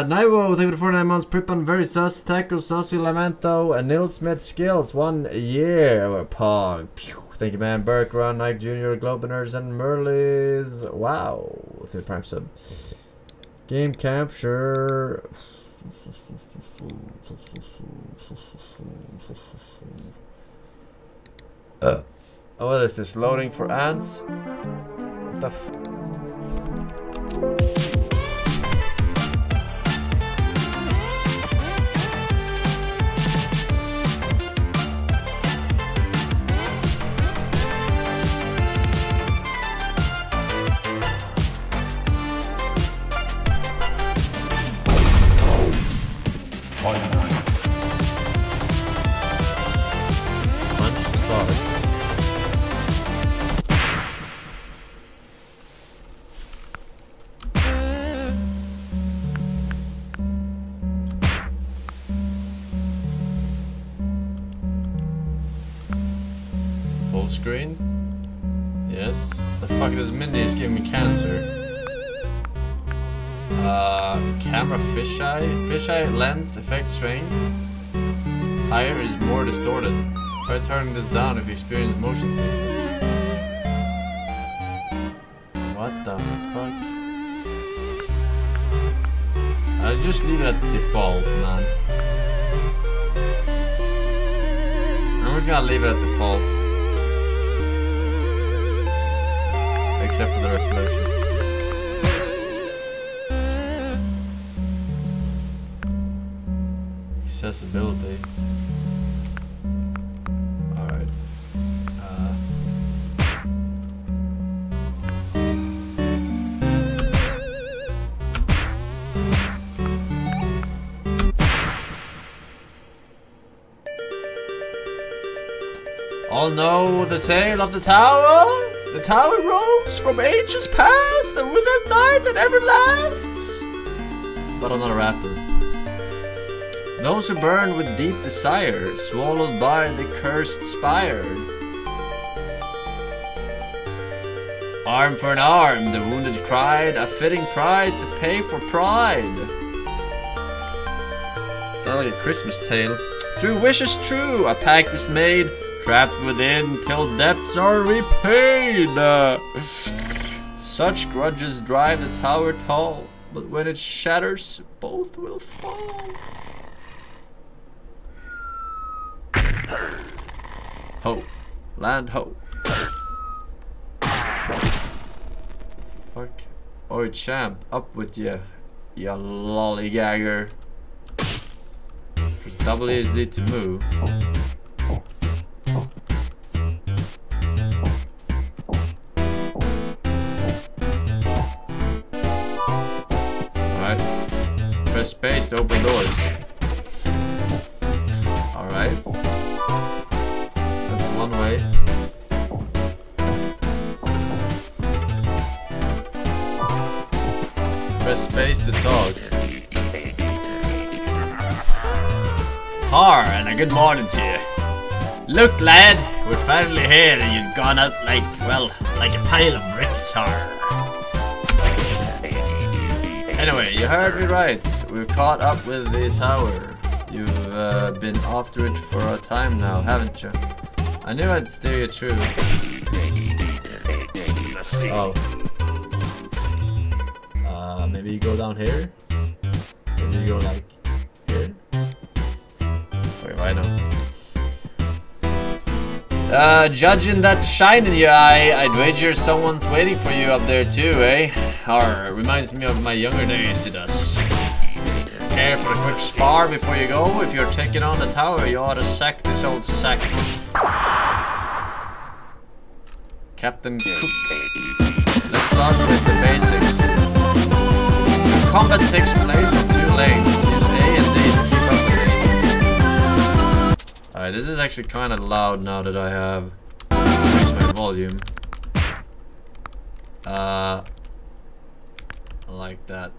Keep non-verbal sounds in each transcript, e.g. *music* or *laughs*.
Uh, Naivo, thank you for 49 months. Pripan, very sus. Taco, Saucy, Lamento, and Nils Smith Skills. One year. Pog. Pew. Thank you, man. Burke, Ron, Nike Jr., Globiners, and Merlis. Wow. With prime sub. Game capture. Uh. Oh, what is this? Loading for ants? What the Lens effect strain? Higher is more distorted. Try turning this down if you experience motion sickness. What the fuck? I'll just leave it at default, man. I'm just gonna leave it at default. Except for the resolution. Accessibility. Uh, All know the tale of the tower? The tower rose from ages past, and with a night that ever lasts. But I'm not a rapper. Those who burn with deep desire, swallowed by the cursed spire. Arm for an arm, the wounded cried, a fitting price to pay for pride. Sounds like a Christmas tale. Through wishes true, a pact is made, trapped within till debts are repaid. *laughs* Such grudges drive the tower tall, but when it shatters, both will fall. Ho. Land ho. Fuck. Oi, champ. Up with ya. Ya lollygagger. Press WSD to move. Alright. Press space to open doors. Space to talk. Har, and a good morning to you. Look, lad, we're finally here and you've gone out like, well, like a pile of bricks, har. Anyway, you heard me right. We're caught up with the tower. You've uh, been after it for a time now, haven't you? I knew I'd steer you through. Oh. Uh, maybe you go down here? Maybe you go like here? Okay, why not? Uh, judging that shine in your eye, I'd wager someone's waiting for you up there too, eh? Or reminds me of my younger days, it does. Care for a quick spar before you go? If you're taking on the tower, you ought to sack this old sack. Captain Cook. Let's start with the basics. Combat takes place on two lanes. Use A and to keep up with me. Alright, this is actually kind of loud now that I have increased my volume. Uh, like that.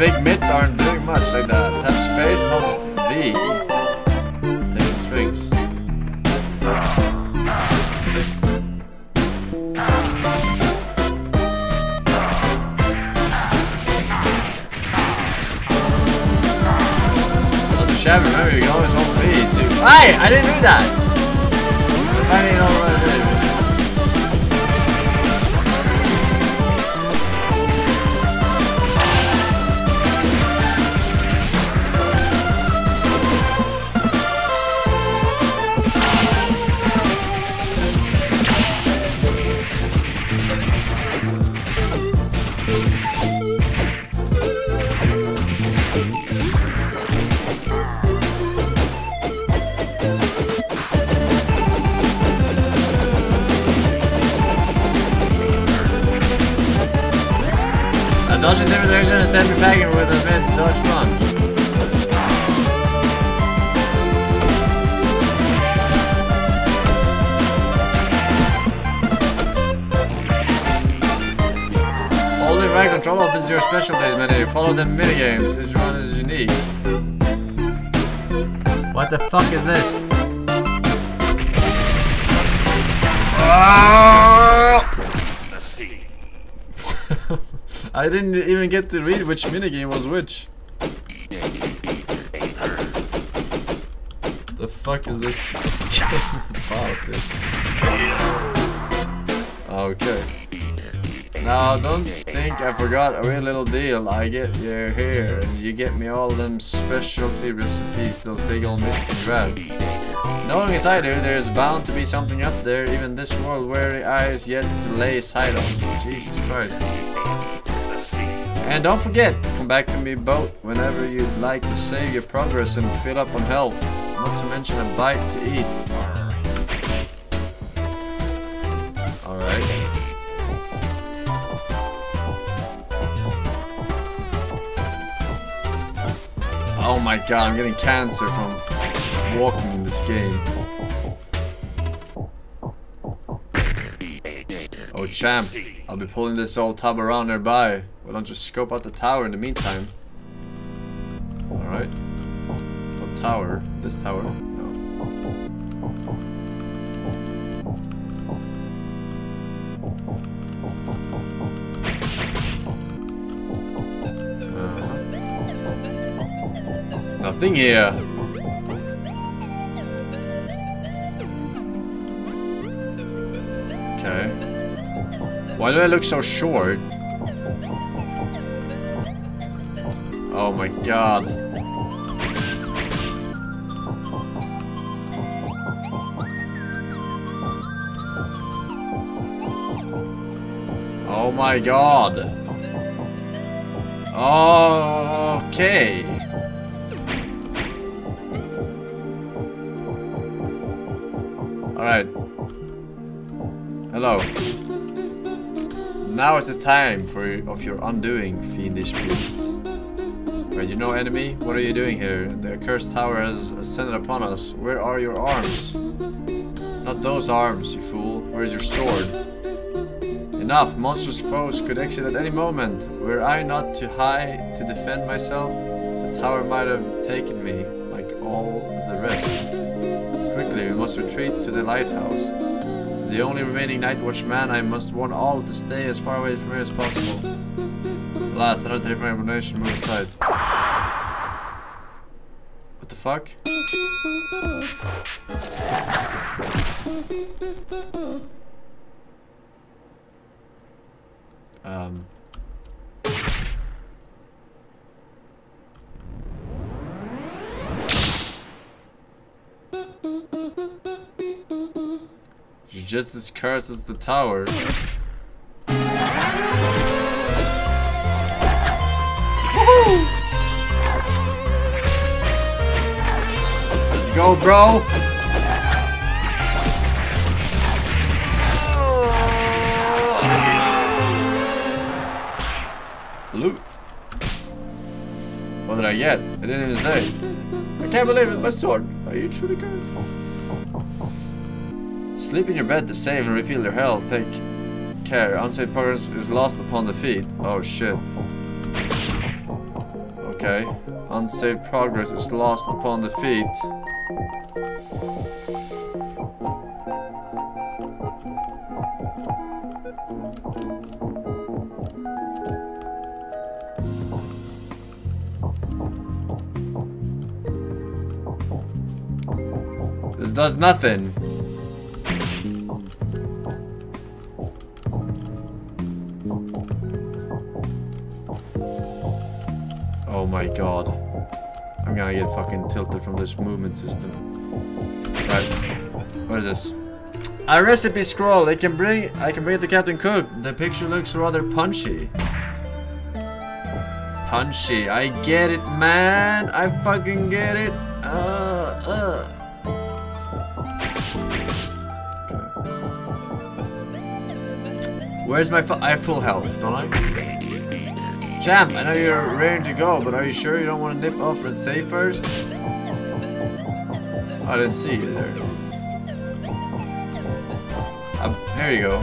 Big mitts aren't doing much. like that. Tap space and hold V. Take. Oh, the shabby, remember you can always hold V too. Hey! I didn't do that! Dodge intimidation and send packing with a mid dodge punch. Holding right control up is your specialty menu. Follow the minigames. Each one is unique. What the fuck is this? Ah! I didn't even get to read which minigame was which. The fuck is this? *laughs* Okay. Now don't think I forgot a real little deal. I get you here and you get me all them specialty recipes those big old mitts can grab. Knowing as I do, there's bound to be something up there, even this world weary eyes yet to lay sight on. Jesus Christ. And don't forget, come back to me boat whenever you'd like to save your progress and fill up on health. Not to mention a bite to eat. Alright. Oh my god, I'm getting cancer from walking in this game. Oh champ, I'll be pulling this old tub around nearby. Why don't just scope out the tower in the meantime? Alright. What tower? This tower? Uh-huh. Nothing here. Okay. Why do I look so short? Oh my god. Oh my god. Okay. Alright. Hello. Now is the time for of your undoing, fiendish beast. Wait, you know enemy? What are you doing here? The accursed tower has ascended upon us. Where are your arms? Not those arms, you fool. Where is your sword? Enough! Monstrous foes could exit at any moment. Were I not too high to defend myself, the tower might have taken me, like all the rest. Quickly, we must retreat to the lighthouse. As the only remaining night watchman, I must warn all to stay as far away from here as possible. Last, another terrifying abomination, move aside. What the fuck? Um. You're just as cursed as the tower. Go, bro. Loot. What did I get? I didn't even say. I can't believe it, my sword. Are you truly cursed? Sleep in your bed to save and refill your health. Take care. Unsafe progress is lost upon defeat. Oh shit. Okay. Unsaved progress is lost upon defeat. This does nothing. System. Right. What is this? A recipe scroll. I can bring I can bring it to Captain Cook. The picture looks rather punchy. Punchy. I get it, man. I fucking get it. Uh, uh. Where's my I have full health, don't I? Champ, I know you're ready to go, but are you sure you don't want to nip off and save first? I didn't see you there. Um, here you go.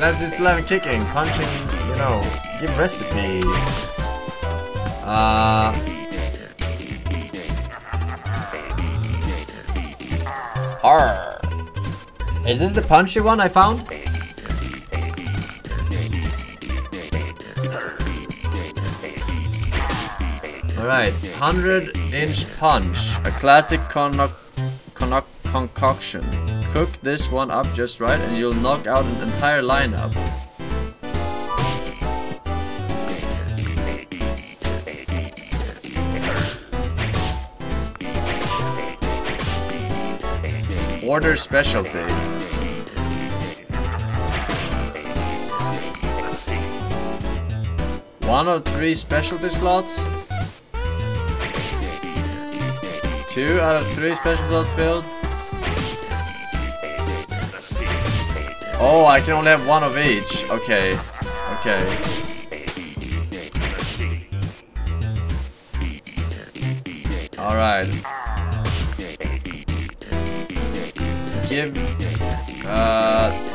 That's just 11 kicking, punching, you know, give recipe. Uh... Arr. Is this the punchy one I found? Alright, 100 inch punch. A classic concoc concoction. Cook this one up just right and you'll knock out an entire lineup. Order specialty. One of three specialty slots. Two out of three special slots filled. Oh, I can only have one of each. Okay. Okay. Alright. Give... Uh...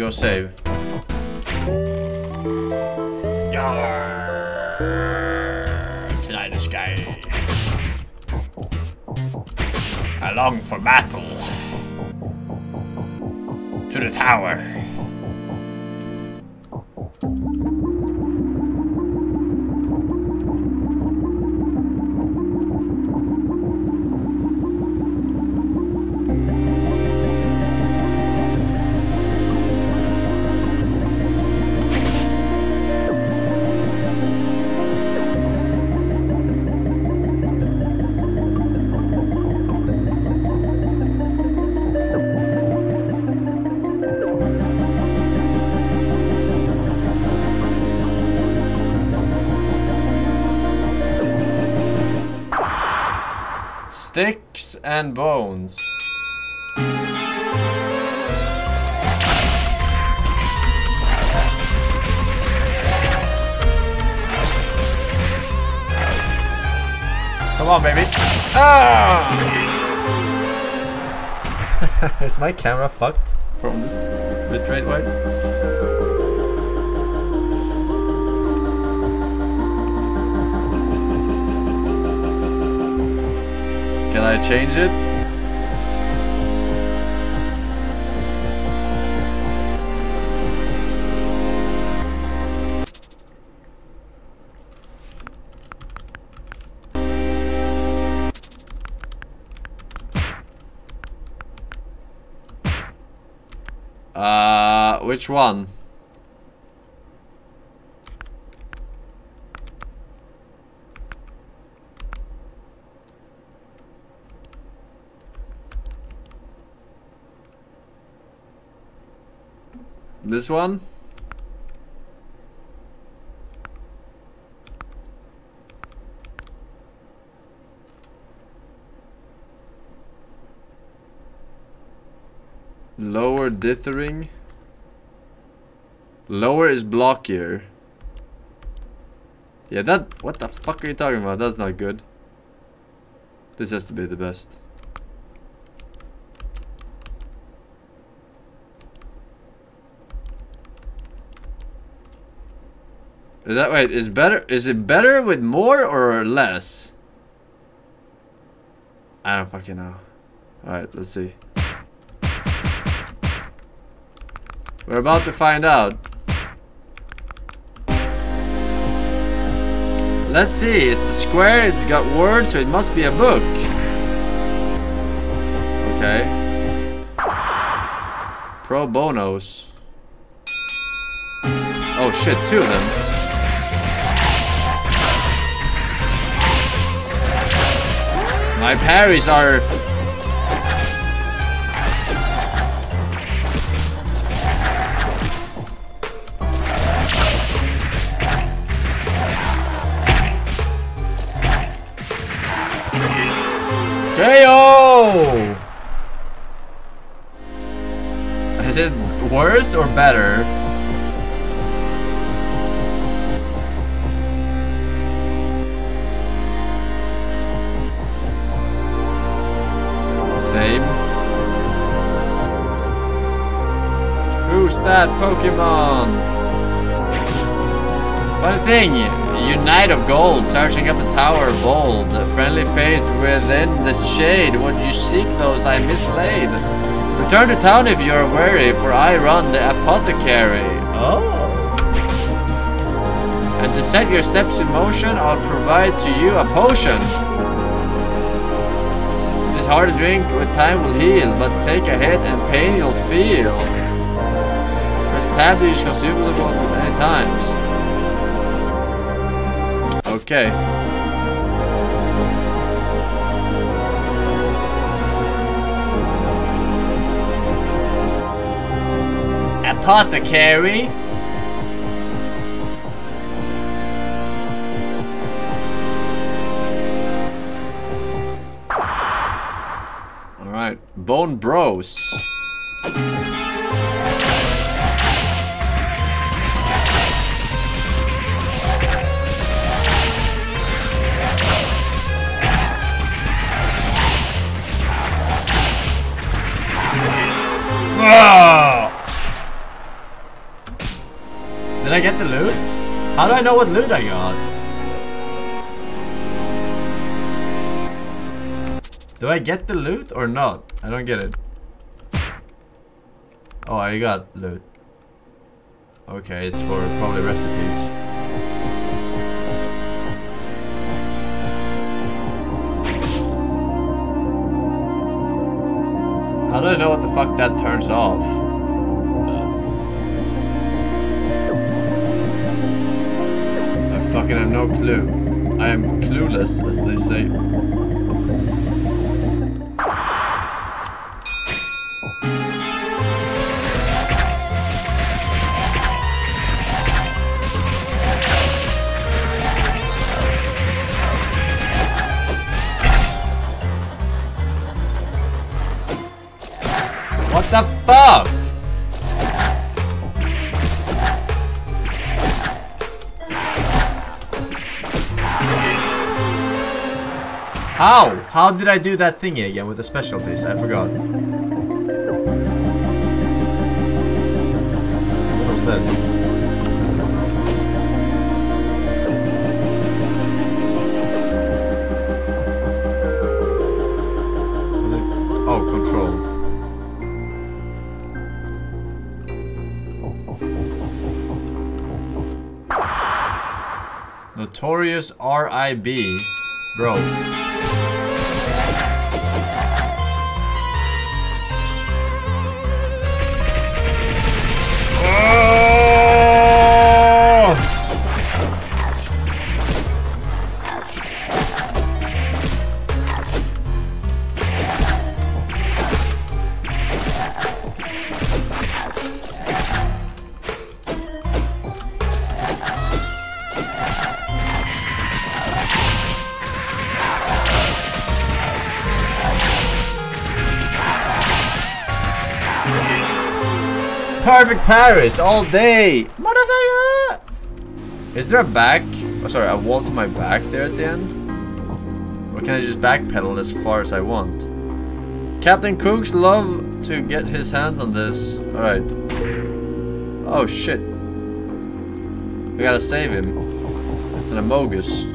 go save. Tonight. I long for battle. To the tower. And bones. Come on, baby. Ah! *laughs* Is my camera fucked from this bitrate wise? Can I change it? Uh, which one? This one? Lower dithering. Lower is blockier. Yeah, that... What the fuck are you talking about? That's not good. This has to be the best. Is that wait? Is better? Is it better with more or less? I don't fucking know. All right, let's see. We're about to find out. Let's see. It's a square. It's got words, so it must be a book. Okay. Pro bonos. Oh shit, two of them. My parries are... KO! Is it worse or better? Same. Who's that Pokemon? One thing, knight of gold, searching up a tower bold, friendly face within the shade, would you seek those I mislaid? Return to town if you are weary, for I run the apothecary. Oh. And to set your steps in motion, I'll provide to you a potion. Hard to drink, with time will heal, but take a hit and pain you'll feel. Use consumables many times. Okay. Apothecary? Bone Bros. Did I get the loot? How do I know what loot I got? Do I get the loot or not? I don't get it. Oh, I got loot. Okay, it's for probably recipes. How do I know what the fuck that turns off? I fucking have no clue. I am clueless, as they say. Fuck? How? How did I do that thingy again with the specialties? I forgot. What was that? Notorious R.I.B. Bro. Parries all day. Motherfucker! Is there a back? Oh, sorry, a wall to my back there at the end? Or can I just backpedal as far as I want? Captain Cooks love to get his hands on this. Alright. Oh shit. We gotta save him. It's an Amogus.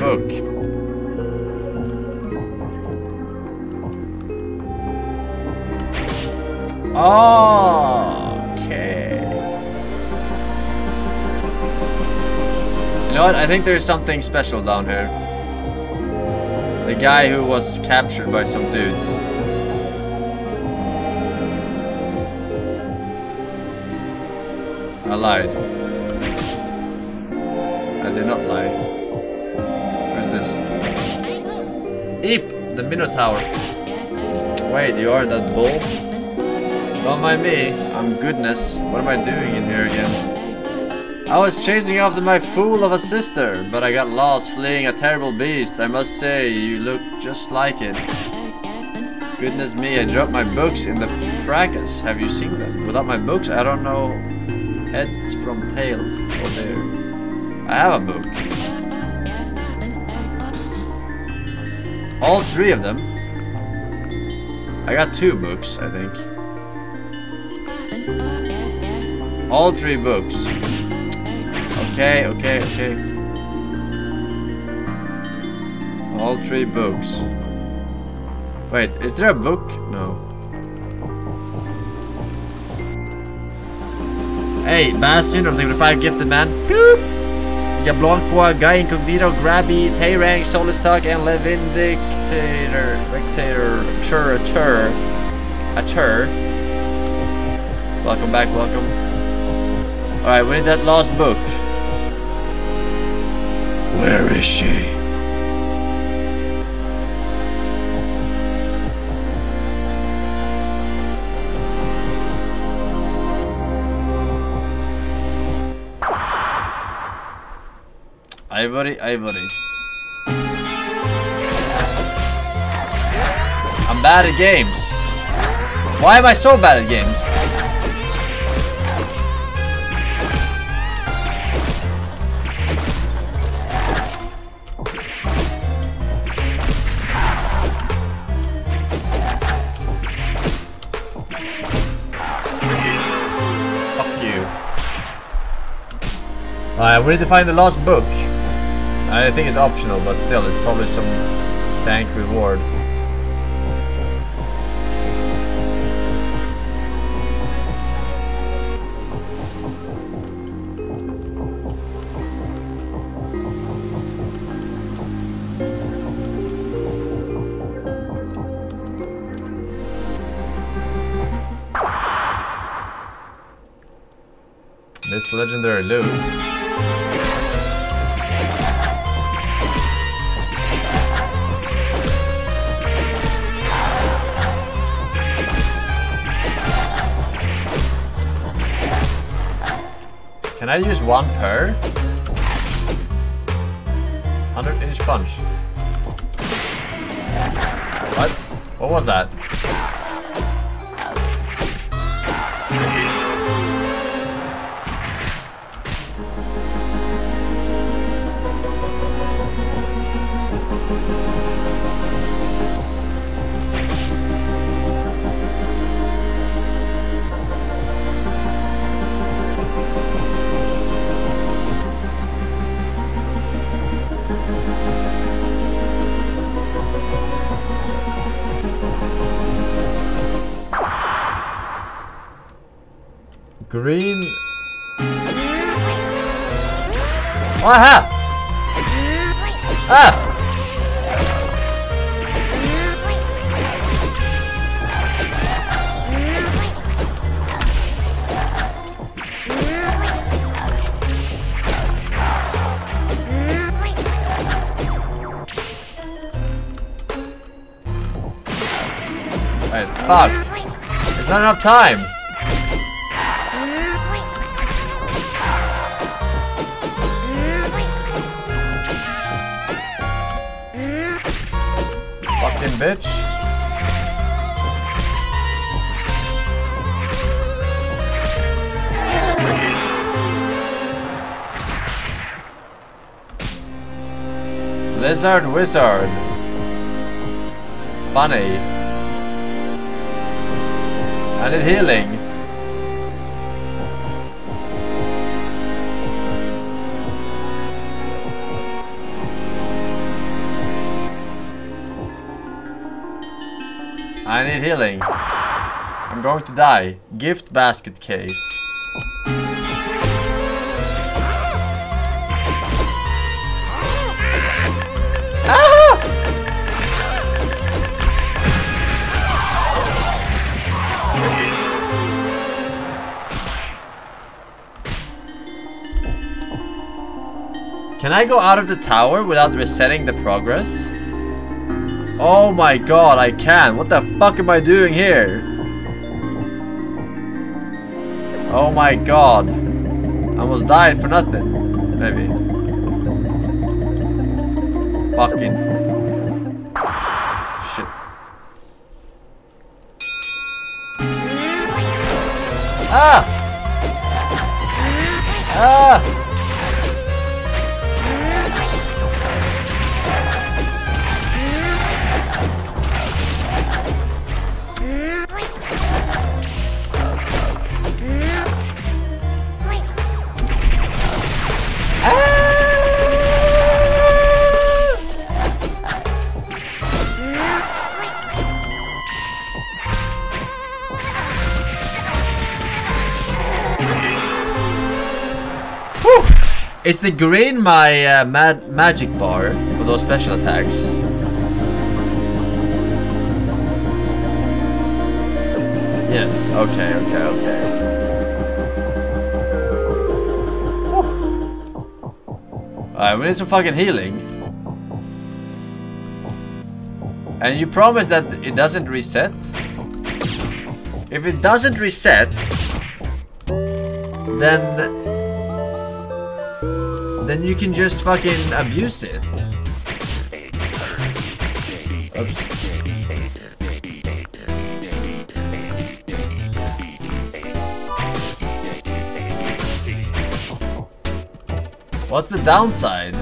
Book. Okay. You know what? I think there's something special down here. The guy who was captured by some dudes. I lied. The Minotaur. Wait, you are that bull? Don't mind me. I'm goodness. What am I doing in here again? I was chasing after my fool of a sister, but I got lost fleeing a terrible beast. I must say, you look just like it. Goodness me, I dropped my books in the fracas. Have you seen them? Without my books, I don't know heads from tails. Oh there. I have a book. All three of them. I got two books, I think. All three books. Okay, okay, okay. All three books. Wait, is there a book? No. Hey, you for the five gifted man. Boop! Jablonqua, Guy Incognito, Grabby, Tayrang, Solistock, and Levindictator. Rectator, Chur, a Chur. A Chur. Welcome back, welcome. Alright, we need that lost book. Where is she? Ivory, ivory. I'm bad at games. Why am I so bad at games? Fuck you. Alright, we need to find the last book. I think it's optional, but still, it's probably some bank reward. This legendary loot. I use one per? 100 inch punch. What? What was that? Time. Fucking bitch. Lizard Wizard. Funny. I need healing. I need healing. I'm going to die. Gift basket case. Can I go out of the tower without resetting the progress? Oh my god, I can. What the fuck am I doing here? Oh my god. I almost died for nothing. Maybe. Fucking. Is the green my uh, mad magic bar for those special attacks? Yes, okay, okay, okay. Alright, we need some fucking healing. And you promise that it doesn't reset? If it doesn't reset, then then you can just fucking abuse it. Oops. What's the downside?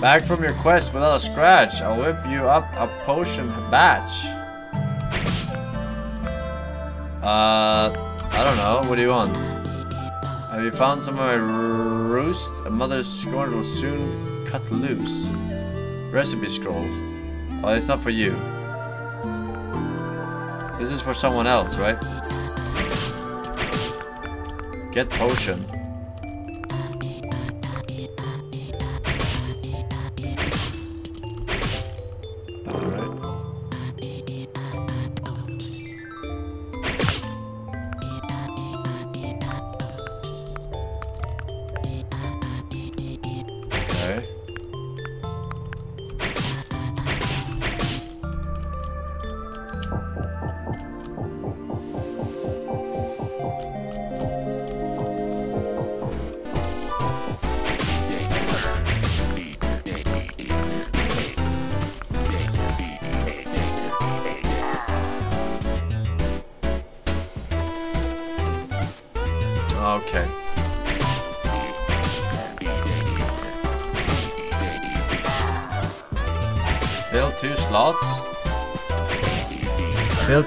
Back from your quest without a scratch. I'll whip you up a potion batch. Uh, I don't know. What do you want? Have you found some of my roost? A mother's scorn will soon cut loose. Recipe scroll. Oh, it's not for you. This is for someone else, right? Get potion.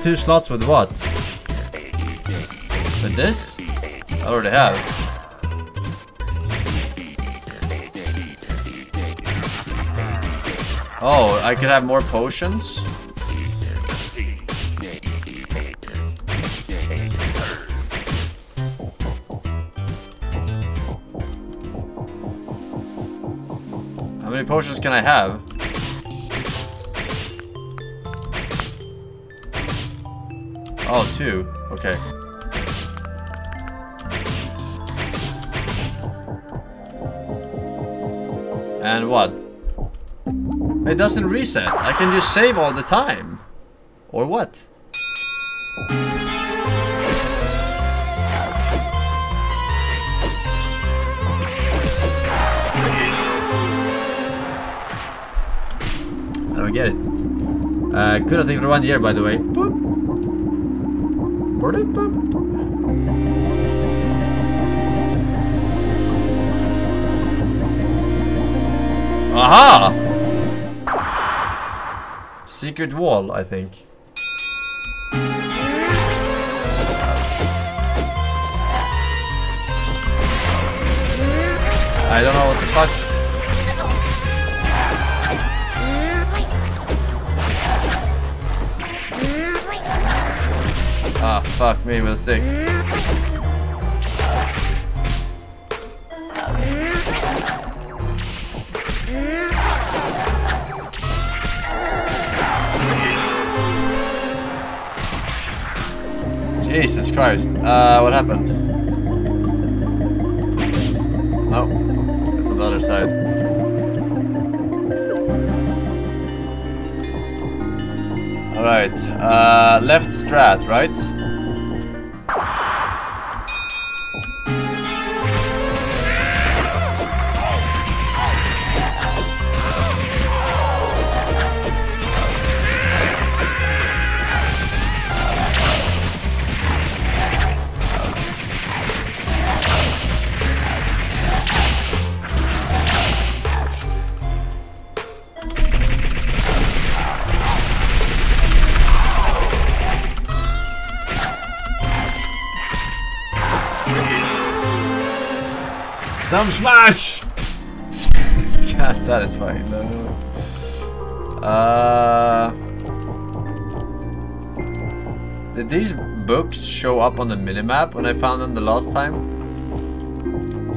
Two slots with what? With this? I already have. Oh, I could have more potions? How many potions can I have? Two. Okay. And what? It doesn't reset. I can just save all the time. Or what? I don't get it. Uh, could I think for one year, by the way. Boop. Aha! Secret wall, I think. With a mistake. Jesus Christ. Uh, what happened? No. It's on the other side. Alright. Uh, left strat, right? Some smash! it's kind of satisfying though. Uh, did these books show up on the minimap when I found them the last time?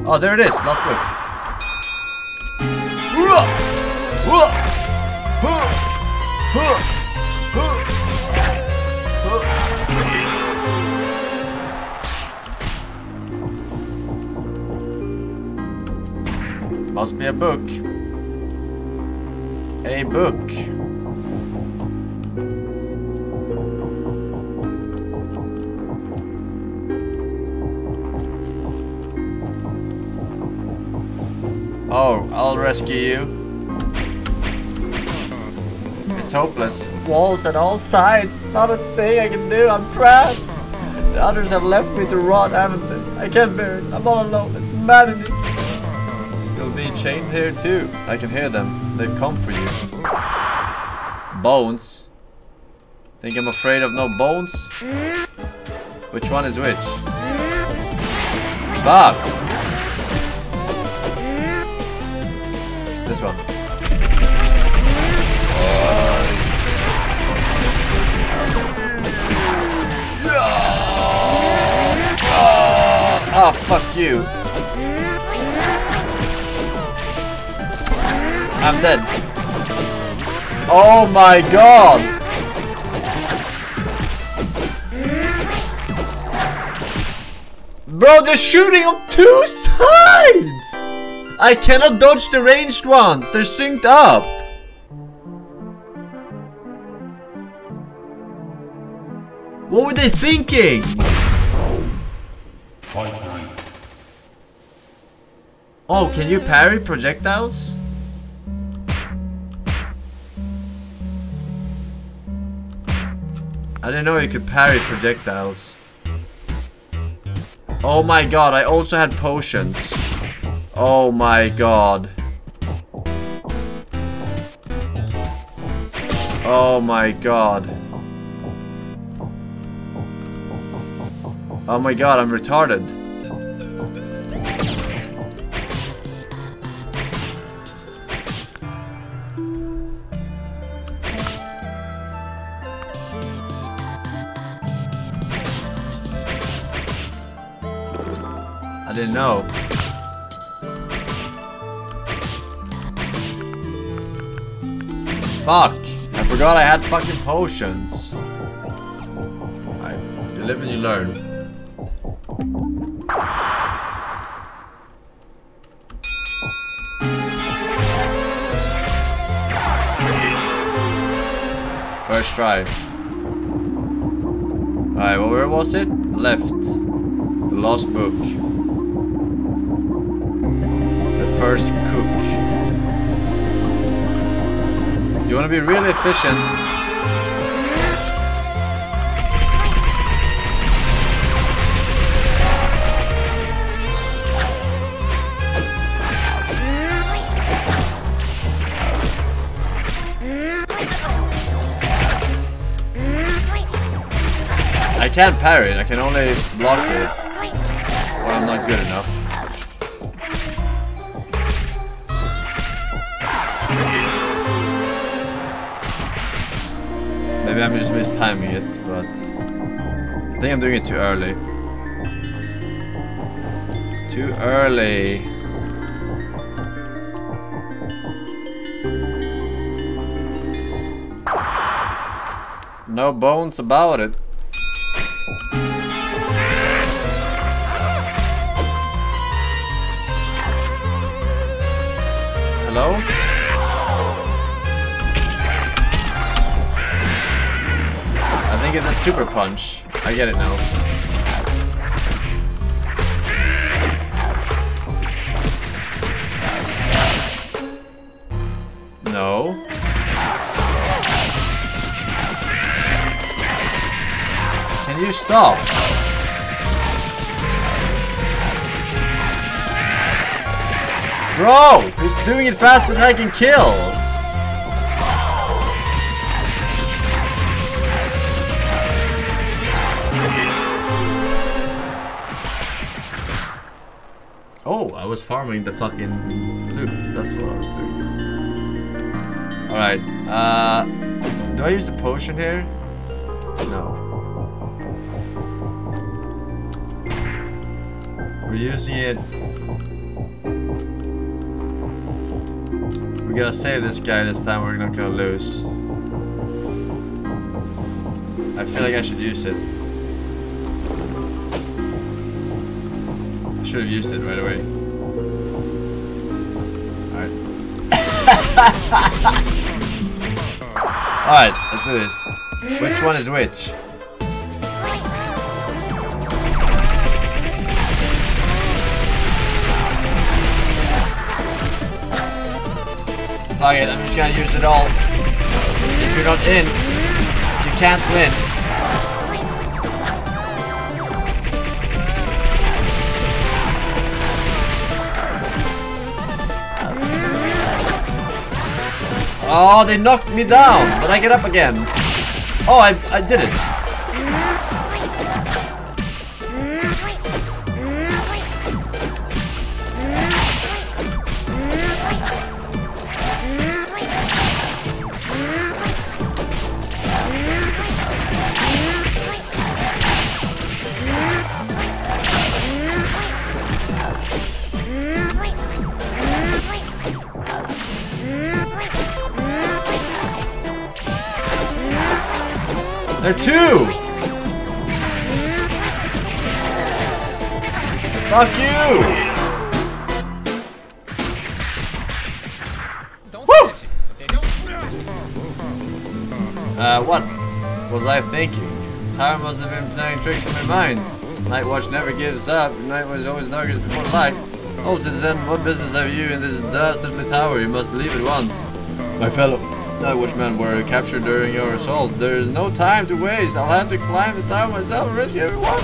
Oh, there it is, last book. A book. A book. Oh, I'll rescue you. It's hopeless. Walls at all sides. Not a thing I can do. I'm trapped. The others have left me to rot, haven't they? I can't bear it. I'm all alone. It's maddening. Be chained here too. I can hear them. They've come for you. Bones. Think I'm afraid of no bones? Which one is which? Bob! This one. Oh, fuck you. I'm dead. Oh my god! Bro, they're shooting on two sides! I cannot dodge the ranged ones. They're synced up. What were they thinking? Oh, can you parry projectiles? Didn't know you could parry projectiles. Oh my god, I also had potions. Oh my god. Oh my god. Oh my god, I'm retarded. Fuck! I forgot I had fucking potions. I, you live and you learn. First try. Alright, well, where was it? Left. The lost book. The first cook. Want to be really efficient. I can't parry it, I can only block it. Or I'm not good enough. Maybe I'm just mistiming it, but I think I'm doing it too early. Too early. No bones about it. Super punch. I get it now. No. Can you stop? Bro! He's doing it faster than I can kill! Farming the fucking loot. That's what I was doing. Alright, uh... Do I use the potion here? No. We're using it We gotta save this guy this time, we're not gonna lose. I feel like I should use it. I should have used it right away. *laughs* Alright. Let's do this. Which one is which? It, I'm just gonna use it all. If you're not in, you can't win. Oh, they knocked me down, but I get up again. Oh, I, I did it. Mind. Night Watch never gives up. Night Watch always darkest before light. Old citizen, what business have you in this dastardly tower? You must leave at once. My fellow Night Watchmen were captured during your assault. There is no time to waste. I'll have to climb the tower myself and rescue everyone.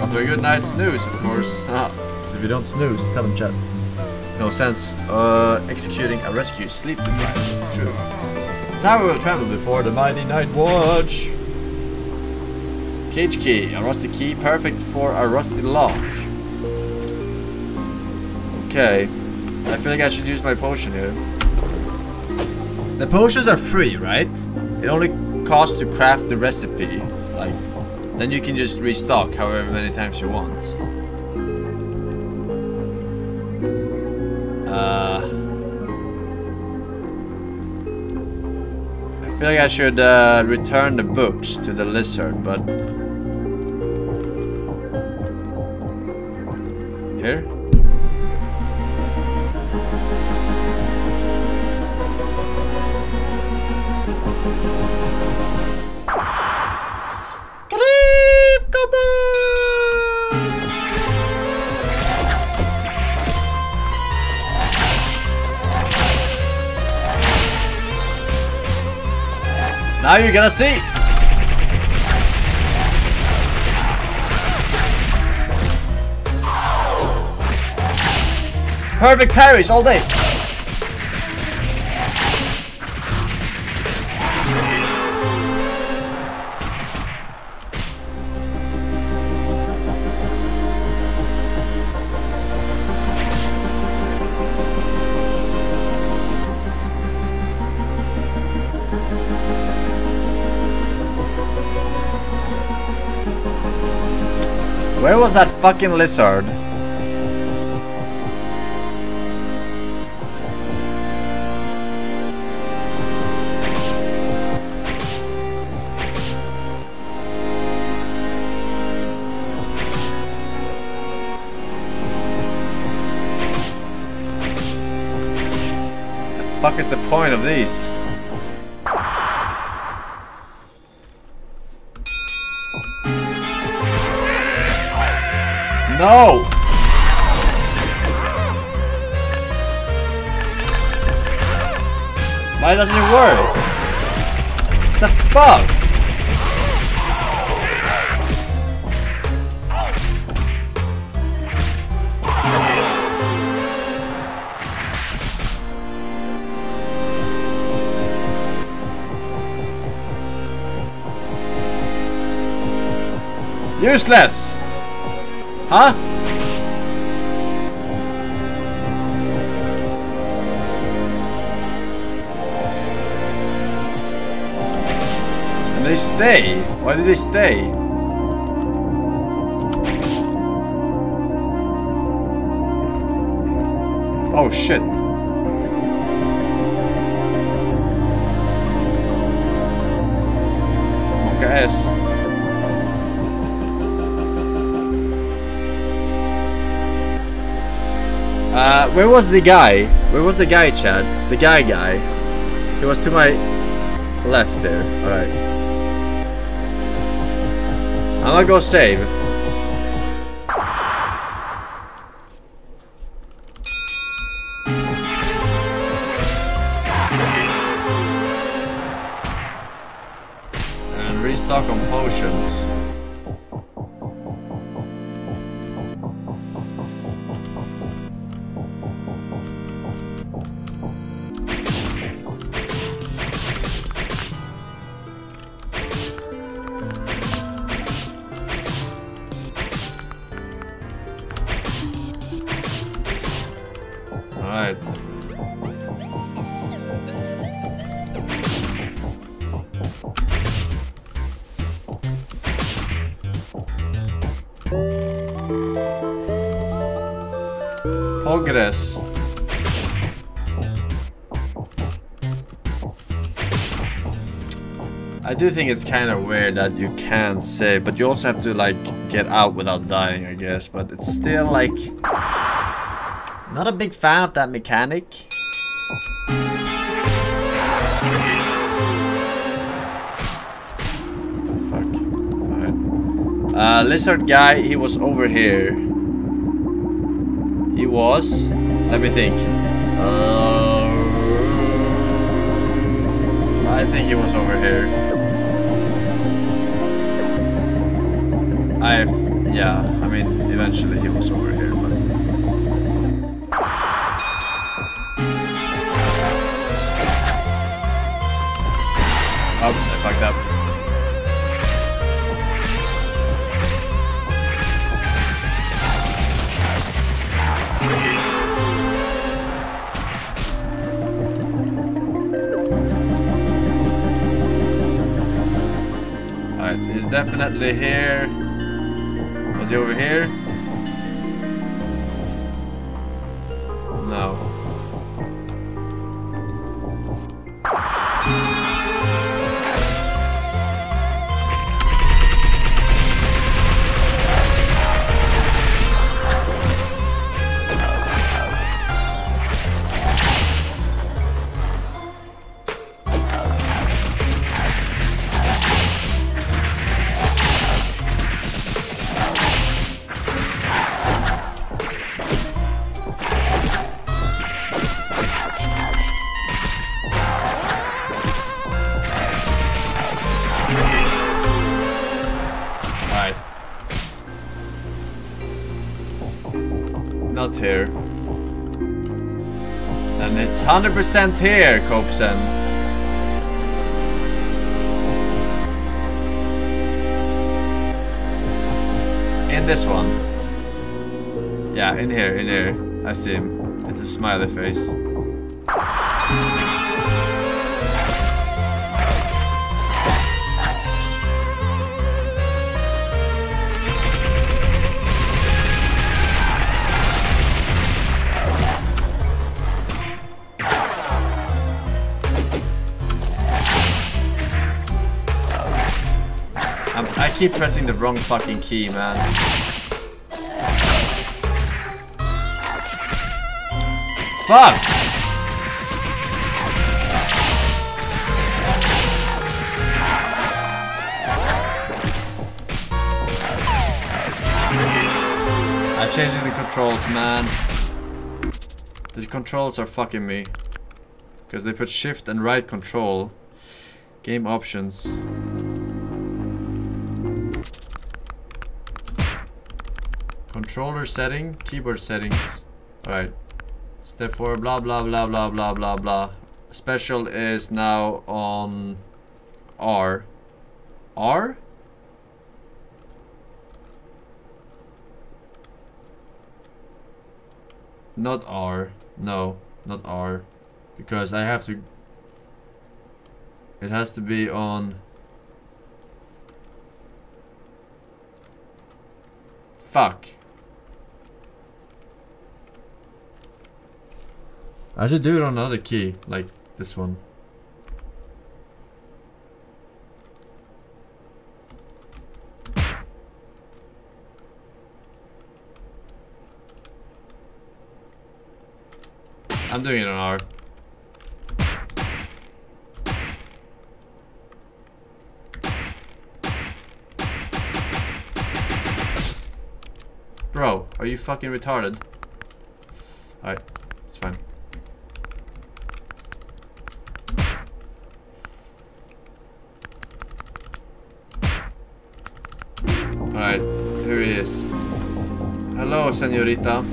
After a good night's snooze, of course. Because if you don't snooze, tell them chat. No sense uh, executing a rescue sleep deprived. True. The tower will tremble before the mighty Night Watch. Cage key, a rusty key, perfect for a rusty lock. Okay. I feel like I should use my potion here. The potions are free, right? It only costs to craft the recipe. Like, then you can just restock however many times you want. Uh, I feel like I should uh, return the books to the lizard, but Now you're gonna see! Perfect parries all day! Was that fucking lizard? The fuck is the point of these? No! Why doesn't it work? The fuck? Useless! Huh? And they stay? Why did they stay? Oh shit. Where was the guy? Where was the guy, Chad? The guy guy. He was to my left there. Alright. I'm gonna go save. Progress. I do think it's kind of weird that you can save, but you also have to like get out without dying, I guess. But it's still like not a big fan of that mechanic. Fuck. Alright. Uh, lizard guy, he was over here. He was. Let me think. Uh, I think it was over here. I, yeah. I mean, eventually he was over here, definitely here. Was he over here? 100% here, Copesen. In this one. Yeah, in here, in here. I see him. It's a smiley face. Keep pressing the wrong fucking key, man. Fuck! I'm changing the controls, man. The controls are fucking me. Because they put shift and right control. Game options. Controller setting, keyboard settings. Alright. Step 4, blah blah blah blah blah blah blah. Special is now on R. R? Not R. No, not R. Because I have to... It has to be on... Fuck. I should do it on another key, like this one. I'm doing it on R. Bro, are you fucking retarded? Alright, it's fine. Alright, here he is. Hello, senorita.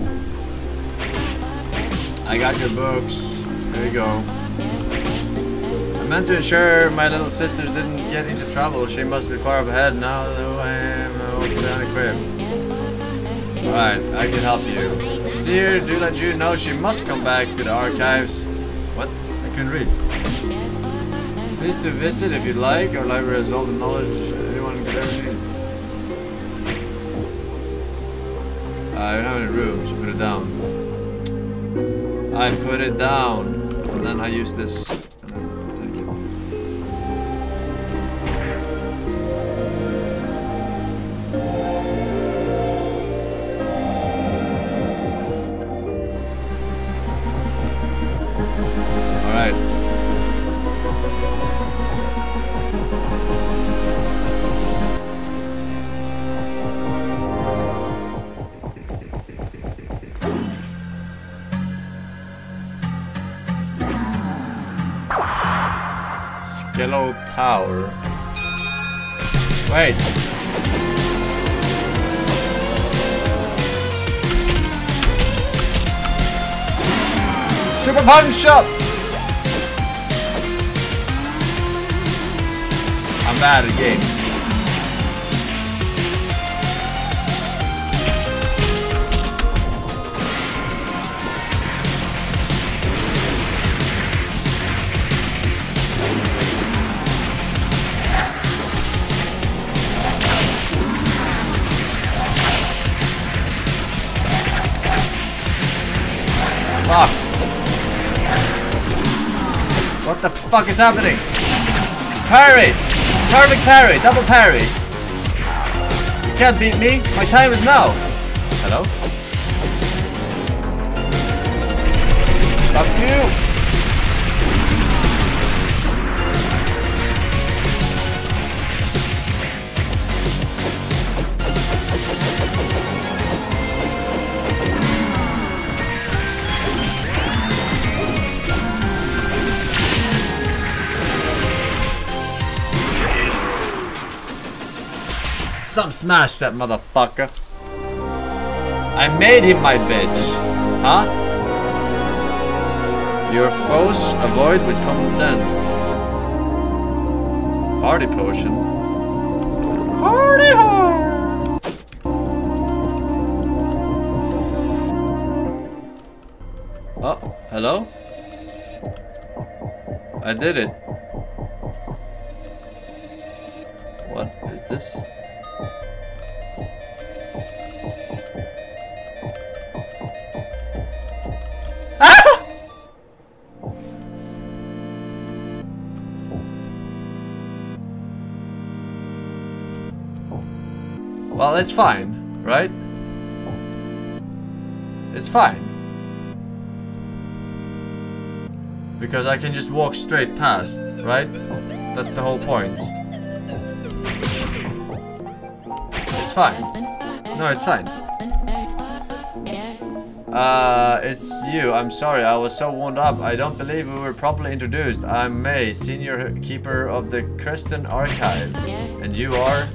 I got your books. There you go. I meant to ensure my little sisters didn't get into trouble. She must be far ahead now though I am unequipped. Alright, I can help you. Seer, do let you know she must come back to the archives. What? I couldn't read. Please to visit if you'd like. Our library has all the knowledge anyone could ever need. You don't have any room, so put it down. I put it down. And then I use this. Super punch up! I'm bad at games. Fuck. What the fuck is happening? Parry! Perfect parry! Double parry! You can't beat me! My time is now! Some smash that motherfucker. I made him my bitch. Huh? Your foes avoid with common sense. Party potion. Party hard! Oh, hello? I did it. It's fine, right? It's fine. Because I can just walk straight past, right? That's the whole point. It's fine. No, it's fine. Uh, it's you. I'm sorry, I was so wound up. I don't believe we were properly introduced. I'm May, senior keeper of the Creston Archive. And you are?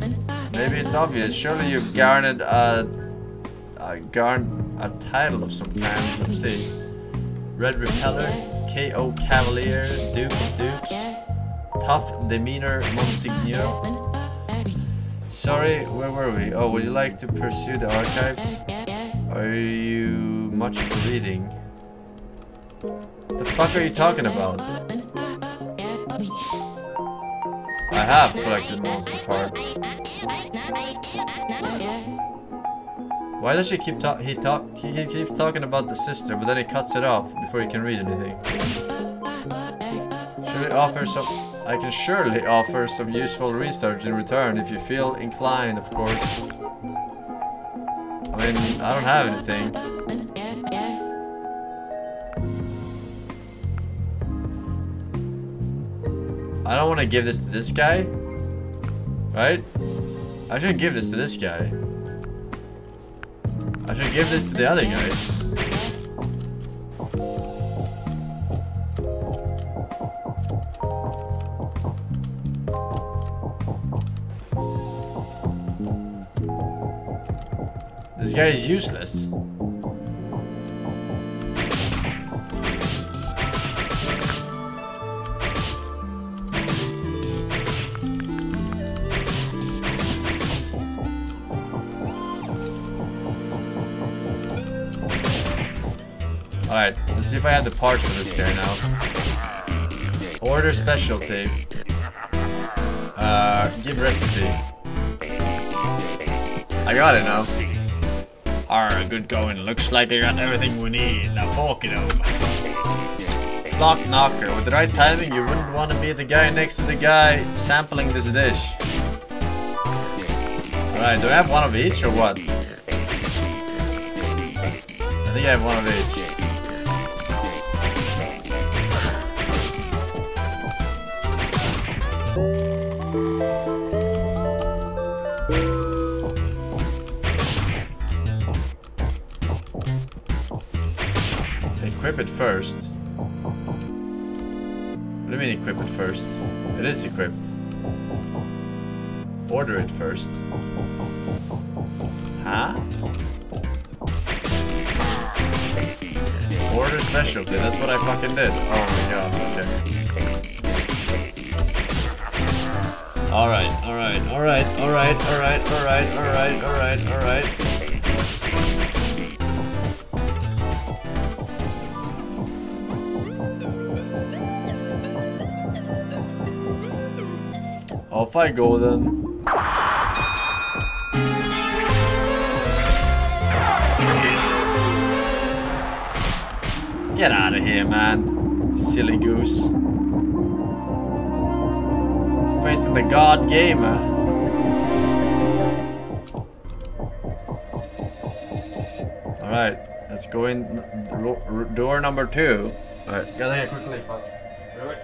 Maybe it's obvious. Surely you've garnered a, a, garn, a title of some kind. Let's see. Red Repeller, KO Cavalier, Duke of Dukes, Tough Demeanor Monsignor. Sorry, where were we? Oh, would you like to pursue the archives? Are you much for reading? The fuck are you talking about? I have collected monster parts. Why does he keep talk? He talk. He, he keeps talking about the sister, but then he cuts it off before he can read anything. Surely offer some. I can surely offer some useful research in return if you feel inclined, of course. I mean, I don't have anything. I don't want to give this to this guy. Right? I shouldn't give this to this guy. I should give this to the other guys. This guy is useless. Alright, let's see if I have the parts for this guy now. Order specialty. Uh, give recipe. I got it now. Alright, good going. Looks like I got everything we need. Now fork it over. Block knocker. With the right timing, you wouldn't want to be the guy next to the guy sampling this dish. Alright, do I have one of each or what? I think I have one of each. Equip it first. What do you mean equip it first? It is equipped. Order it first. Huh? Order specialty, that's what I fucking did. Oh my god, okay. Alright, alright, alright, alright, alright, alright, alright, alright, alright. Off I go then. Get out of here, man. Silly goose. The God Gamer. Alright, let's go in door number two. Alright, get quickly. Wait,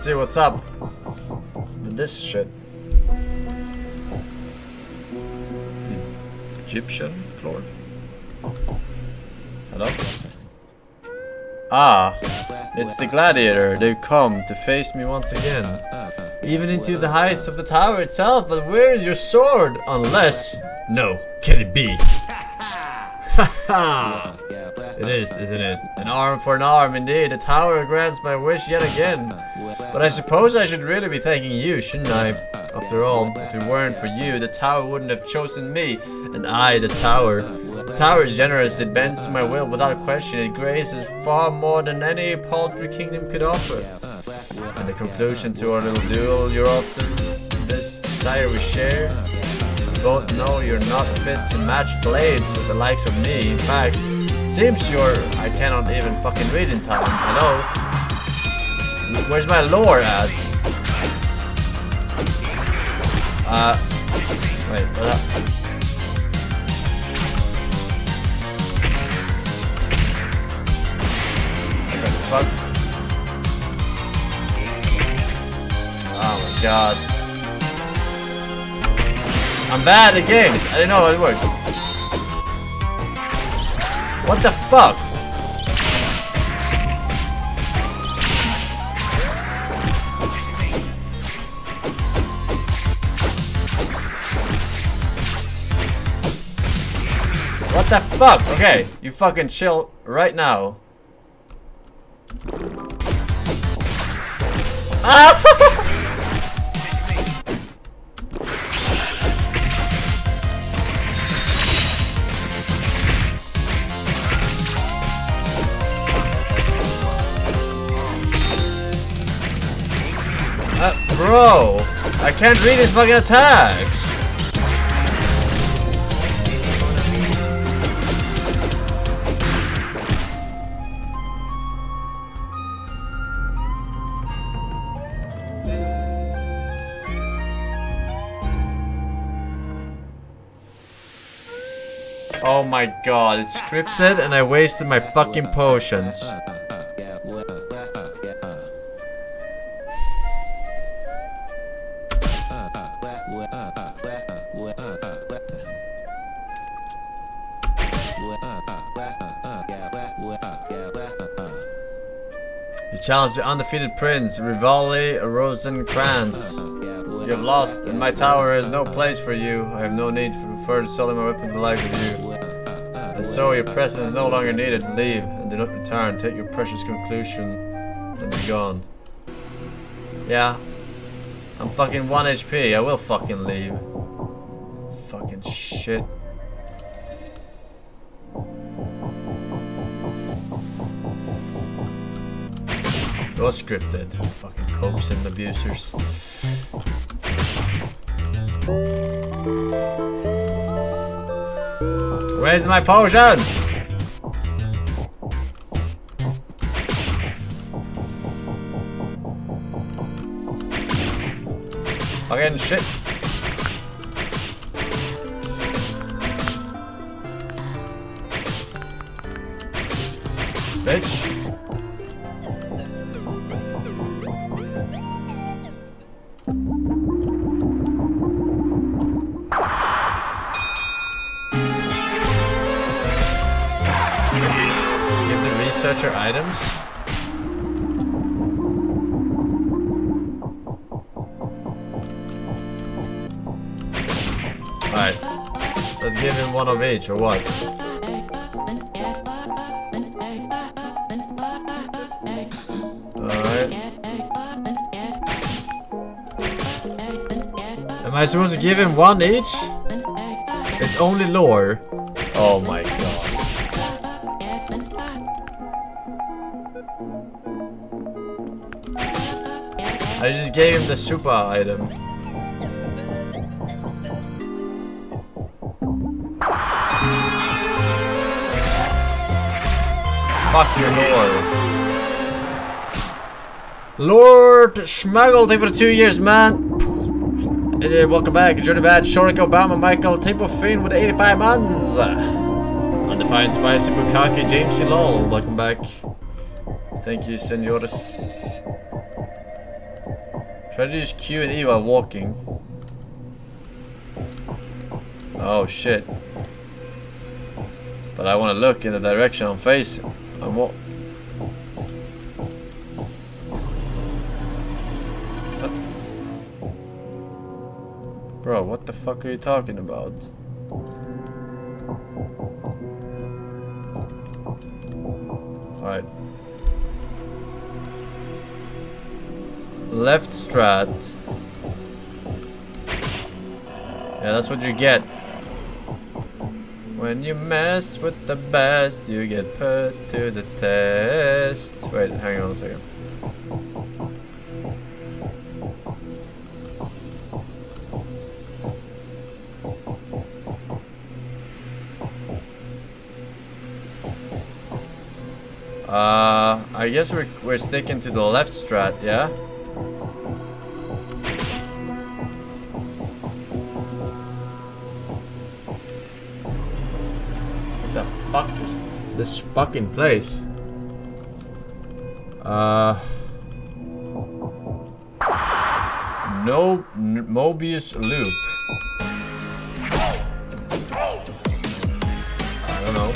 see what's up with this shit. Egyptian floor. Hello? Ah, it's the gladiator. They've come to face me once again. Even into the heights of the tower itself, but where is your sword? Unless... No, can it be? Ha *laughs* It is, isn't it? An arm for an arm, indeed. The tower grants my wish yet again. But I suppose I should really be thanking you, shouldn't I? After all, if it weren't for you, the tower wouldn't have chosen me, and I, the tower. The tower is generous, it bends to my will without question, it graces far more than any paltry kingdom could offer. And the conclusion to our little duel, you're often this desire we share. We both know you're not fit to match blades with the likes of me. In fact, it seems you're... I cannot even fucking read in time. Hello? Where's my lore at? Uh... Wait, what up? Fuck. Oh my god. I'm bad at games. I didn't know how it worked. What the fuck? The fuck? Okay, you fucking chill right now. Ah! *laughs* Uh, bro, I can't read his fucking attacks. My god, it's scripted and I wasted my fucking potions. You challenge the undefeated prince, Rivali Rosencrantz. You have lost, and my tower has no place for you. I have no need for further selling my weapon to like of you. And so your presence is no longer needed. Leave, and do not return. Take your precious conclusion, and be gone. Yeah. I'm fucking 1 HP. I will fucking leave. Fucking shit. It was scripted. Fucking cokes and abusers. Where's my potions? Fucking shit. Bitch. Or what? Am I supposed to give him one each? It's only lore. Oh my god. I just gave him the super item. Fuck your lord. Lord Schmuggle, thank you for two years, man. Uh, welcome back. The badge. Shorik Obama, Michael, Tempo Finn with 85 months. Undefined Spicy Bukaki, James C. Welcome back. Thank you, senores. Try to use Q and E while walking. Oh shit. But I want to look in the direction I'm facing. I'm what? Bro, what the fuck are you talking about? Alright. Left strat. Yeah, that's what you get. When you mess with the best, you get put to the test. Wait, hang on a second. Uh, I guess we're, we're sticking to the left strat, yeah? Fuck is this fucking place? Uh... No Mobius loop. I don't know.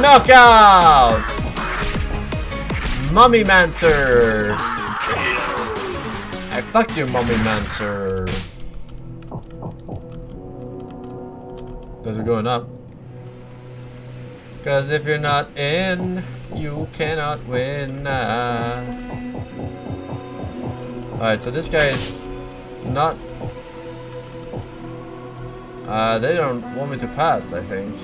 Knockout! Mummy Mancer! I fucked you, Mummy Mancer. Does it going up? Cause if you're not in, you cannot win. Alright, so this guy is not... Uh, they don't want me to pass, I think.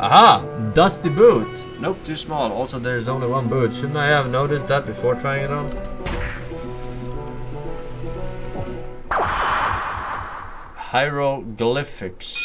Aha! Dusty boot! Nope, too small. Also, there's only one boot. Shouldn't I have noticed that before trying it on? Hieroglyphics.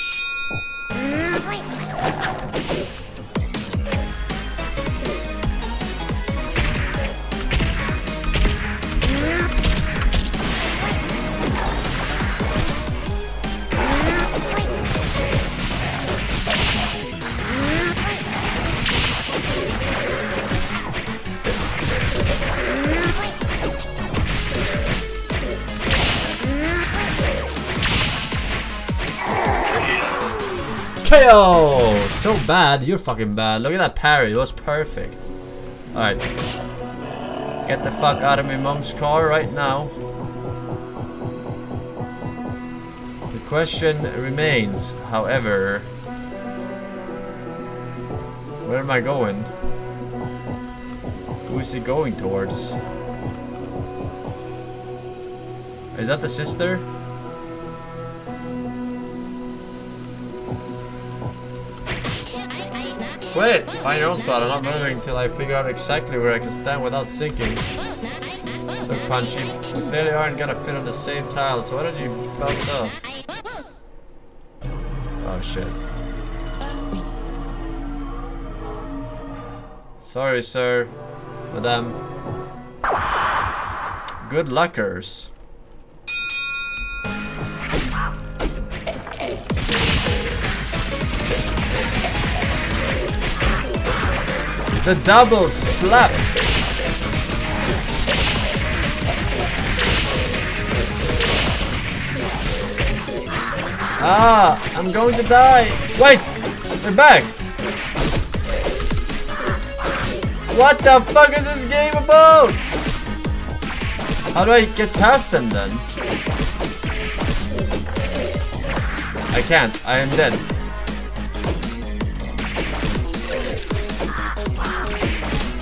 KO! So bad, you're fucking bad. Look at that parry, it was perfect. Alright. Get the fuck out of my mom's car right now. The question remains, however... Where am I going? Who is he going towards? Is that the sister? Wait! Find your own spot. I'm not moving until I figure out exactly where I can stand without sinking. Look, Punchy, we clearly aren't gonna fit on the same tile, so why don't you bust off? Oh shit. Sorry, sir. Madame. Good luckers. The double slap. Ah, I'm going to die. Wait, they're back. What the fuck is this game about? How do I get past them then? I can't. I am dead.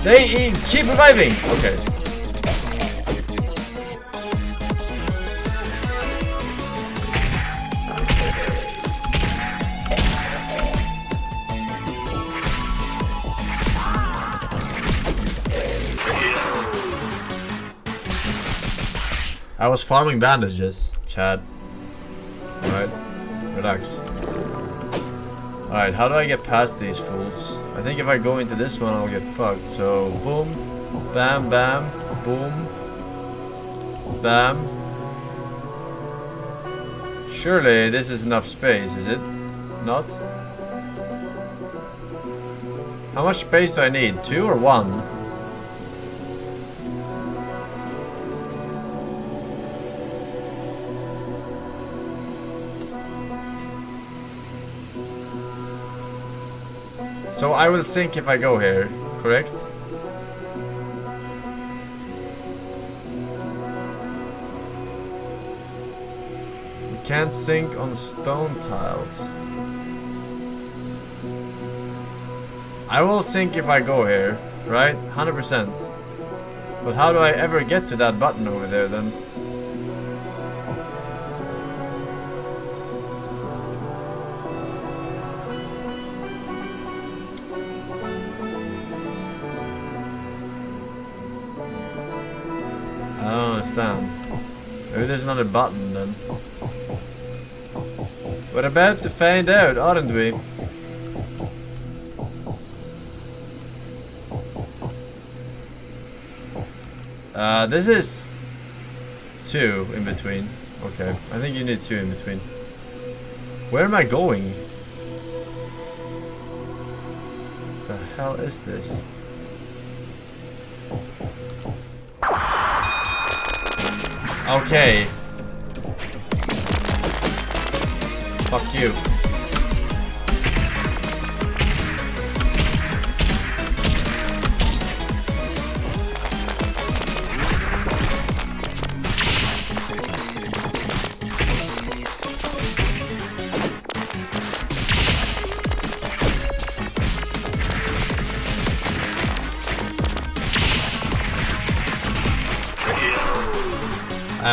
They keep reviving. Okay. I was farming bandages, Chad. Alright, relax. Alright, how do I get past these fools? I think if I go into this one, I'll get fucked. So, boom, bam, bam, boom, bam. Surely this is enough space, is it? Not? How much space do I need? Two or one? So I will sink if I go here, correct? You can't sink on stone tiles. I will sink if I go here, right? 100%. But how do I ever get to that button over there then? Understand. Maybe there's another button then. We're about to find out, aren't we? Uh, this is two in between. Okay, I think you need two in between. Where am I going? The hell is this? Okay. Fuck you.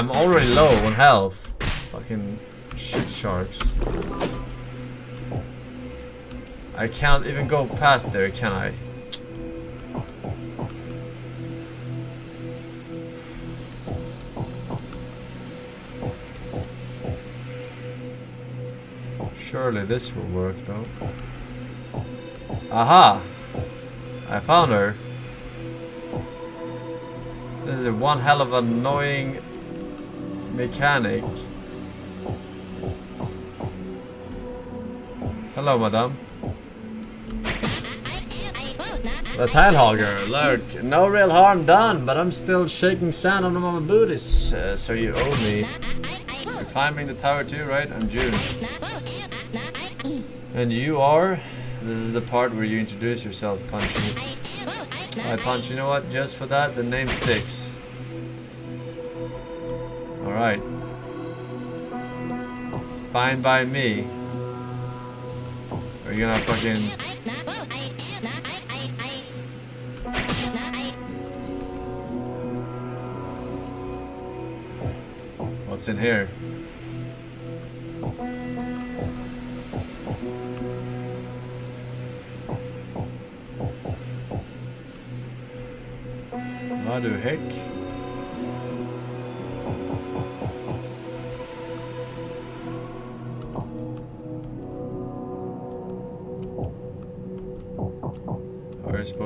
I'm already low on health. Fucking shit sharks. I can't even go past there, can I? Surely this will work though. Aha! I found her. This is one hell of an annoying mechanic. Hello, madam. The Tilehogger, look, no real harm done, but I'm still shaking sand on my booties, uh, so you owe me. You're climbing the tower too, right? I'm June. And you are? This is the part where you introduce yourself, Punchy. I Punch, you know what? Just for that, the name sticks. Fine by me. Are you gonna fucking... What's in here? What the heck?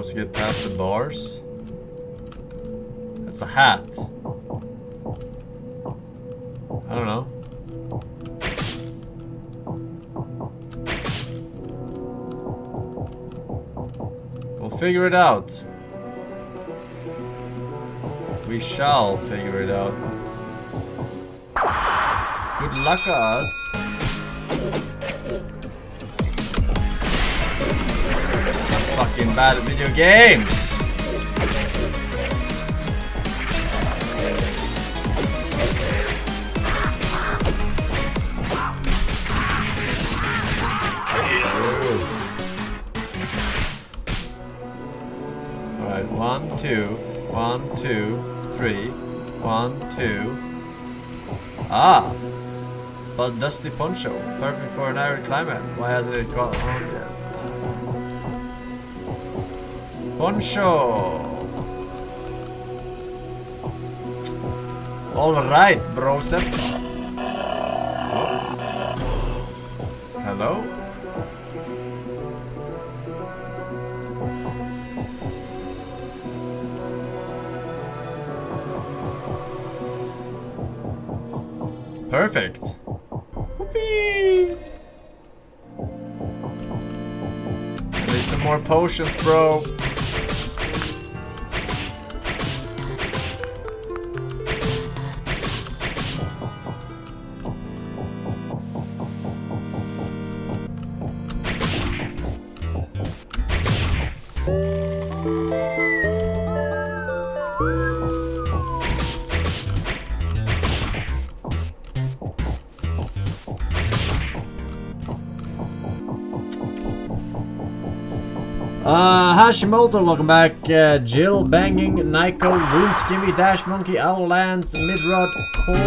Supposed to get past the bars? That's a hat. I don't know. We'll figure it out. We shall figure it out. Good luck, us. Fucking bad at video games. Alright, one, two, one, two, three, one, two. Ah! But Dusty Poncho, perfect for an arid climate. Why hasn't it got on yet? Poncho! Alright, brosef. Oh. Hello? Perfect. Whoopee! Need some more potions, bro. Uh, Hashimoto, welcome back. Uh, Jill, Banging, Nico, Rune, Skimmy, Dash Monkey, Owllands, Midrod, Cold,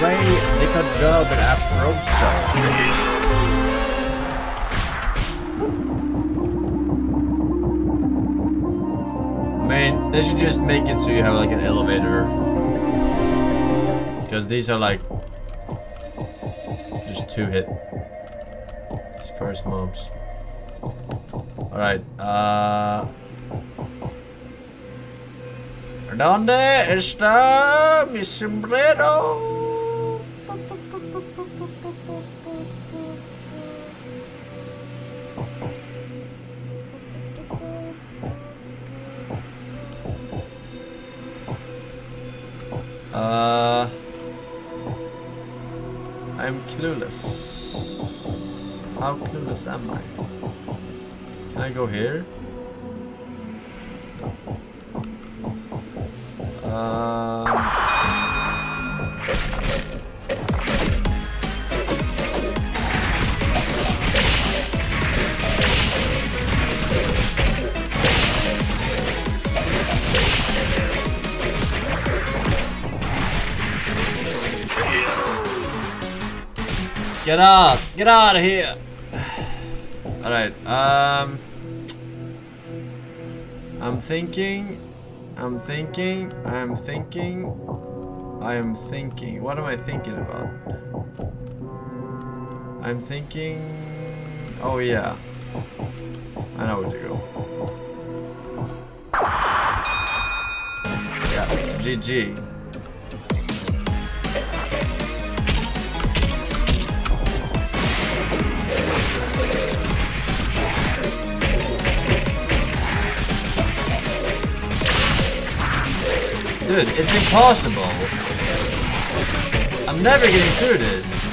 Ray, Liquid Dub, and Afroso. They should just make it so you have like an elevator. Because these are like just two hit. These first mobs. Alright, uh... ¿Dónde está mi sombrero? Clueless am I? Can I go here? Um, Get out! Get out of here! Alright, um... I'm thinking... I'm thinking... I'm thinking... I am thinking... What am I thinking about? I'm thinking... Oh yeah. I know where to go. Yeah, GG. Dude, it's impossible. I'm never getting through this.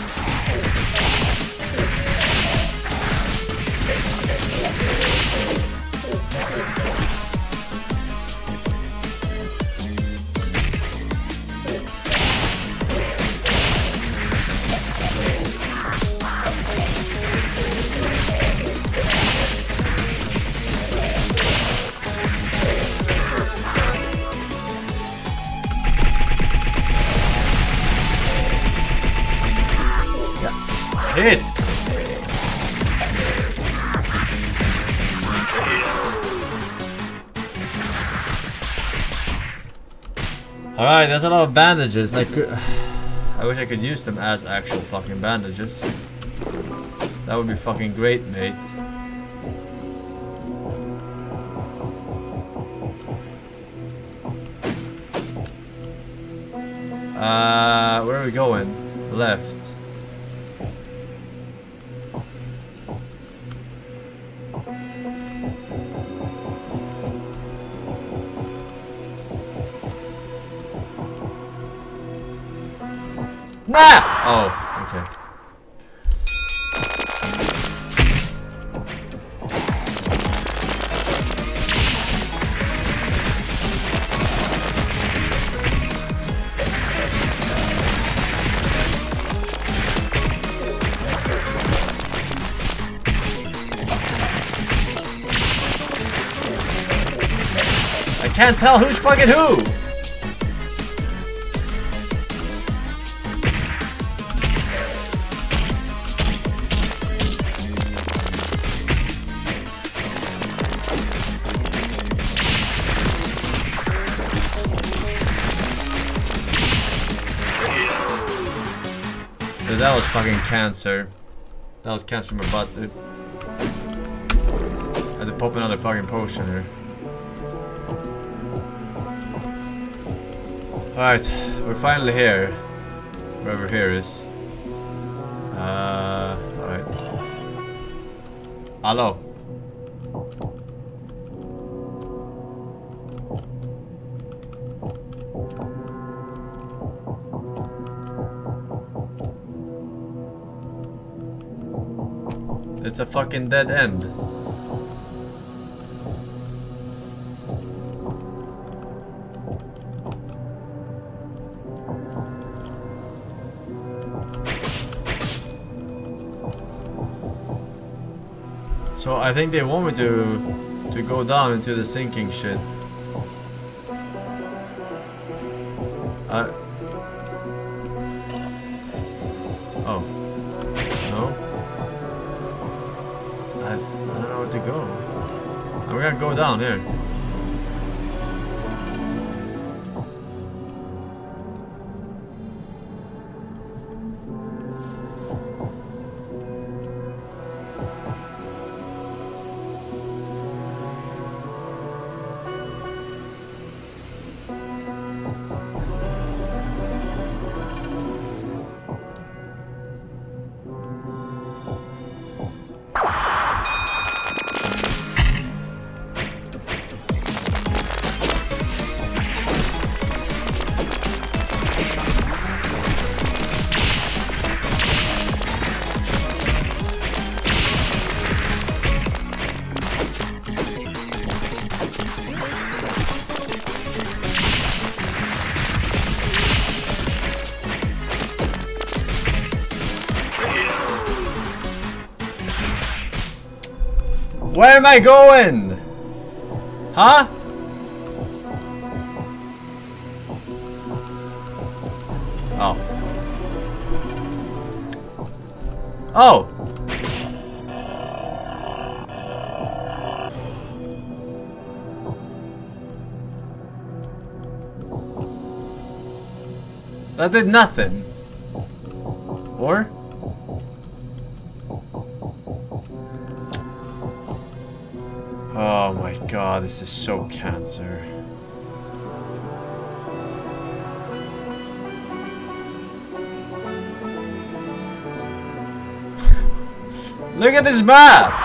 There's a lot of bandages. I could *sighs* I wish I could use them as actual fucking bandages. That would be fucking great, mate. Uh, where are we going? Left. Fucking who! Dude, that was fucking cancer. That was cancer in my butt, dude. I had to pop another fucking potion here. Alright, we're finally here. Wherever here is. Uh, alright. Hello. It's a fucking dead end. I think they want me to to go down into the sinking shit. Uh, oh. No? I, I don't know where to go. I'm gonna go down here. Am I going? Huh? Oh. Oh! That did nothing. This is so cancer. *laughs* Look at this map!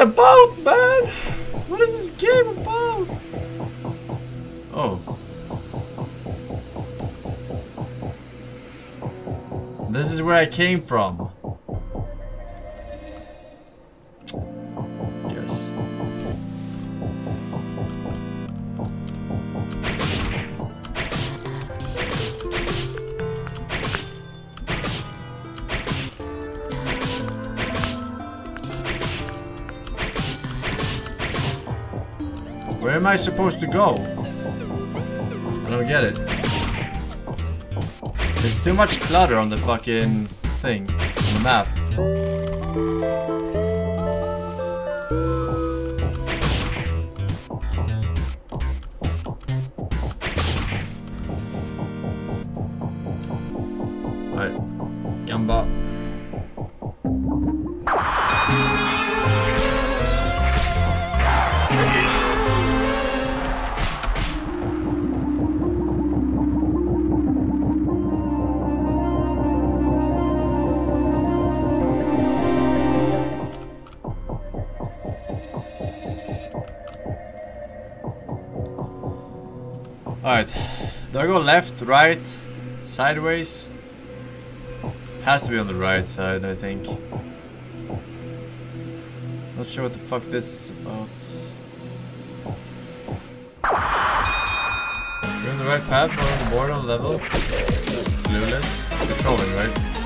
About, man? What is this game about? Oh. This is where I came from. Supposed to go? I don't get it. There's too much clutter on the fucking thing, on the map. Alright. Do I go left, right, sideways? Has to be on the right side, I think. Not sure what the fuck this is about. You're on the right path, or on the board on level. Clueless. Controlling, right?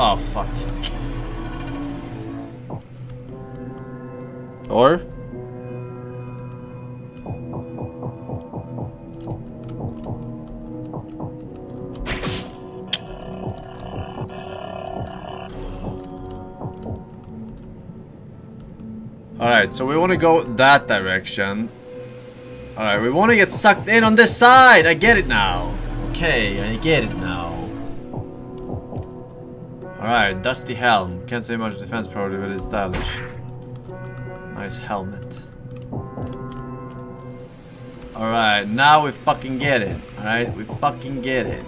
Oh fuck. Or? Alright, so we want to go that direction. Alright, we want to get sucked in on this side! I get it now! Okay, I get it now. Alright, Dusty Helm. Can't say much defense probably, but it's stylish. Nice helmet. Alright, now we fucking get it. Alright, we fucking get it.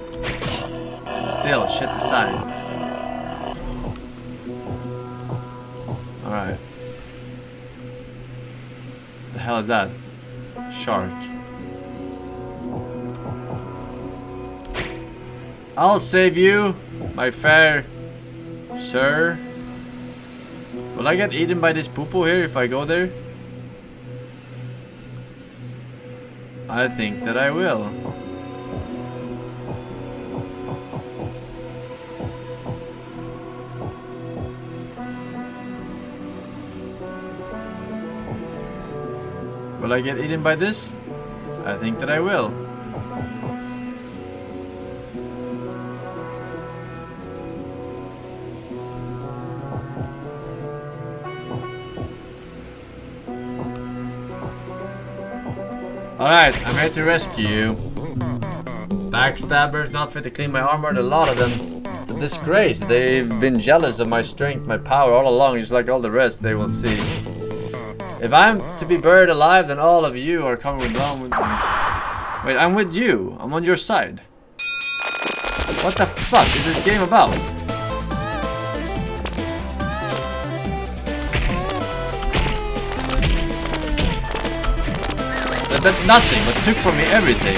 Still, shit aside. Alright. The hell is that? Shark. I'll save you, my fair sir. Will I get eaten by this poo-poo here if I go there? I think that I will. Will I get eaten by this? I think that I will. Alright, I'm here to rescue you. Backstabbers not fit to clean my armor, a lot of them. It's a disgrace. They've been jealous of my strength, my power all along, just like all the rest they will see. If I'm to be buried alive, then all of you are coming with me. Wait, I'm with you. I'm on your side. What the fuck is this game about? That, nothing, but took from me everything.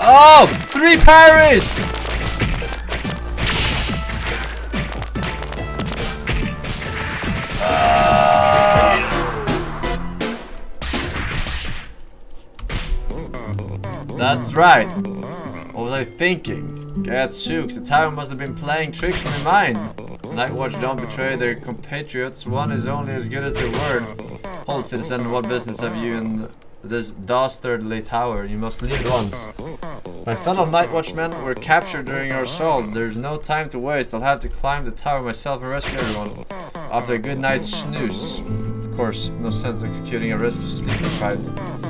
Oh! Three Parries! That's right. What was I thinking? Gadzooks, the tyrant must have been playing tricks on my mind. Nightwatch don't betray their compatriots. One is only as good as their word. Hold, citizen, what business have you in this dastardly tower? You must leave at once. My fellow Nightwatchmen were captured during our assault. There's no time to waste. I'll have to climb the tower myself and rescue everyone. After a good night's snooze. Of course, no sense executing a rescue sleep deprived.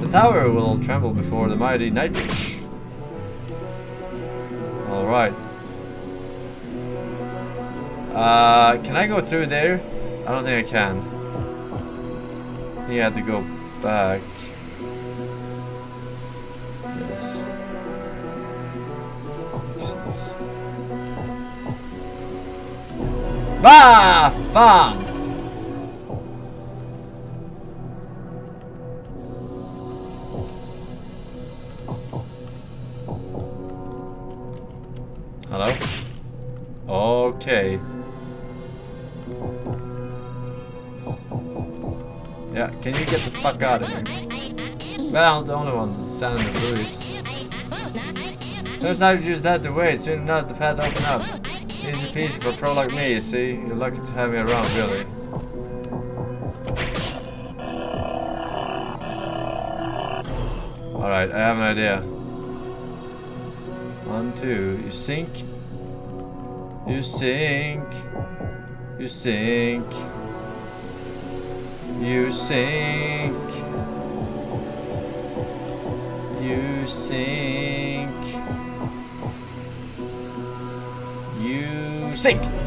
The tower will tremble before the mighty knight. Alright. Uh, can I go through there? I don't think I can. He had to go back. Yes. Ah, fan! Hello? Okay. Yeah, can you get the fuck out of here? Well, the only one standing the booth. Turns out you just had to wait, soon enough the path opened up. Easy peasy for a pro like me, you see? You're lucky to have me around, really. Alright, I have an idea. One, two, you sink. You sink. You sink. You sink. You sink. You sink.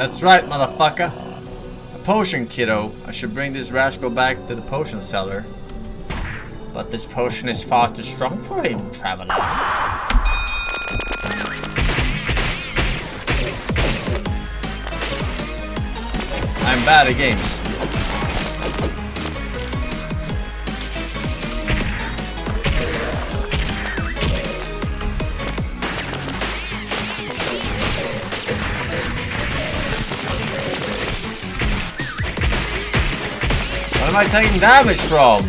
That's right, motherfucker. A potion, kiddo. I should bring this rascal back to the potion seller. But this potion is far too strong for him, traveler. I'm bad at games. I taking damage from?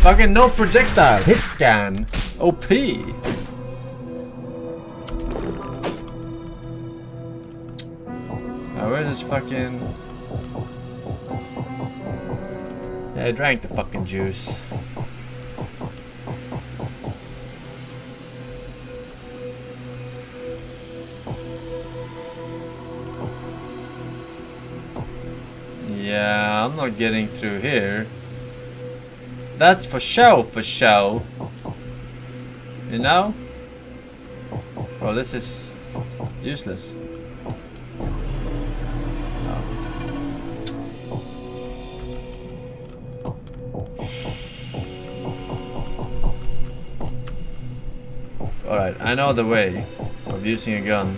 Fucking no projectile. Hit scan. OP. Is this fucking... I drank the fucking juice. Yeah, I'm not getting through here. That's for show, for show. You know? Well, this is useless. I know the way of using a gun.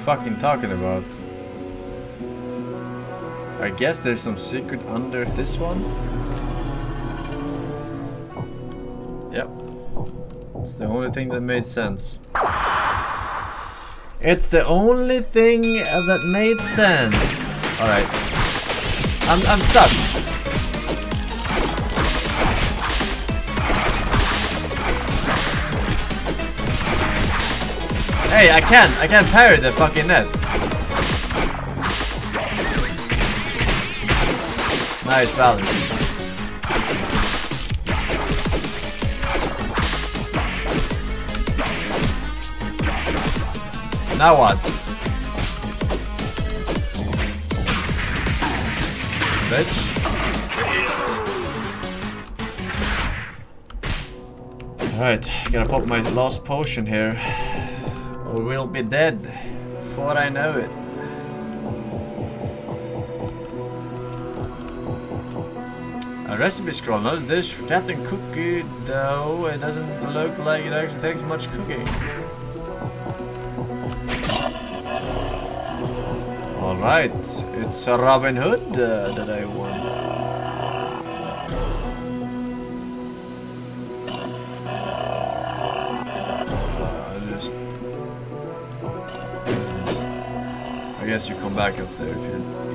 Fucking talking about? I guess there's some secret under this one? Yep. It's the only thing that made sense. It's the only thing that made sense. Alright. I'm, I'm stuck. Hey, I can't, I can't parry the fucking nets. Nice balance. Now what? Bitch. Alright, gotta pop my last potion here. Or we'll be dead before I know it. A recipe scroll, another dish for Captain Cookie, though it doesn't look like it actually takes much cooking. Alright, it's a Robin Hood uh, that I want. Guess you come back up there if you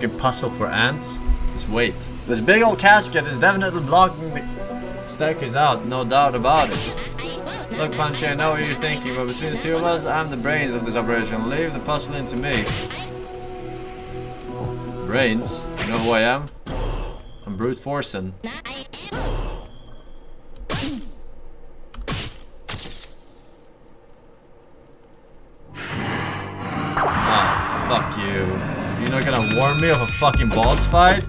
fucking puzzle for ants. Just wait. This big old casket is definitely blocking the staircase out, no doubt about it. Look, Punchy, I know what you're thinking, but between the two of us, I'm the brains of this operation. Leave the puzzling to me. Brains? You know who I am? I'm brute forcing. Gonna warn me of a fucking boss fight?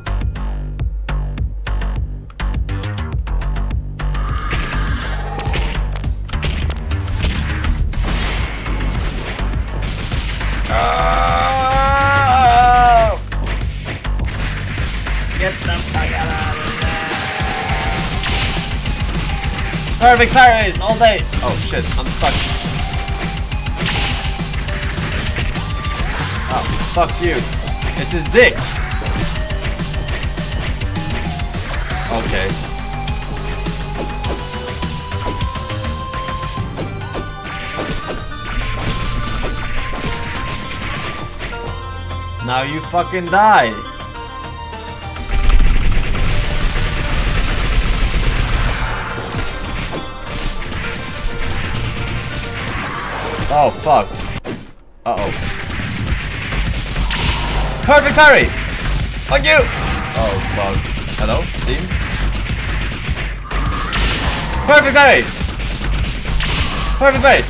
Ah! Get the fuck out of there! Perfect parries all day! Oh shit, I'm stuck. Oh, fuck you. It's his dick! Okay. Now you fucking die! Oh fuck. Perfect parry! Fuck you! Oh fuck. Hello, team? Perfect parry! Perfect parry!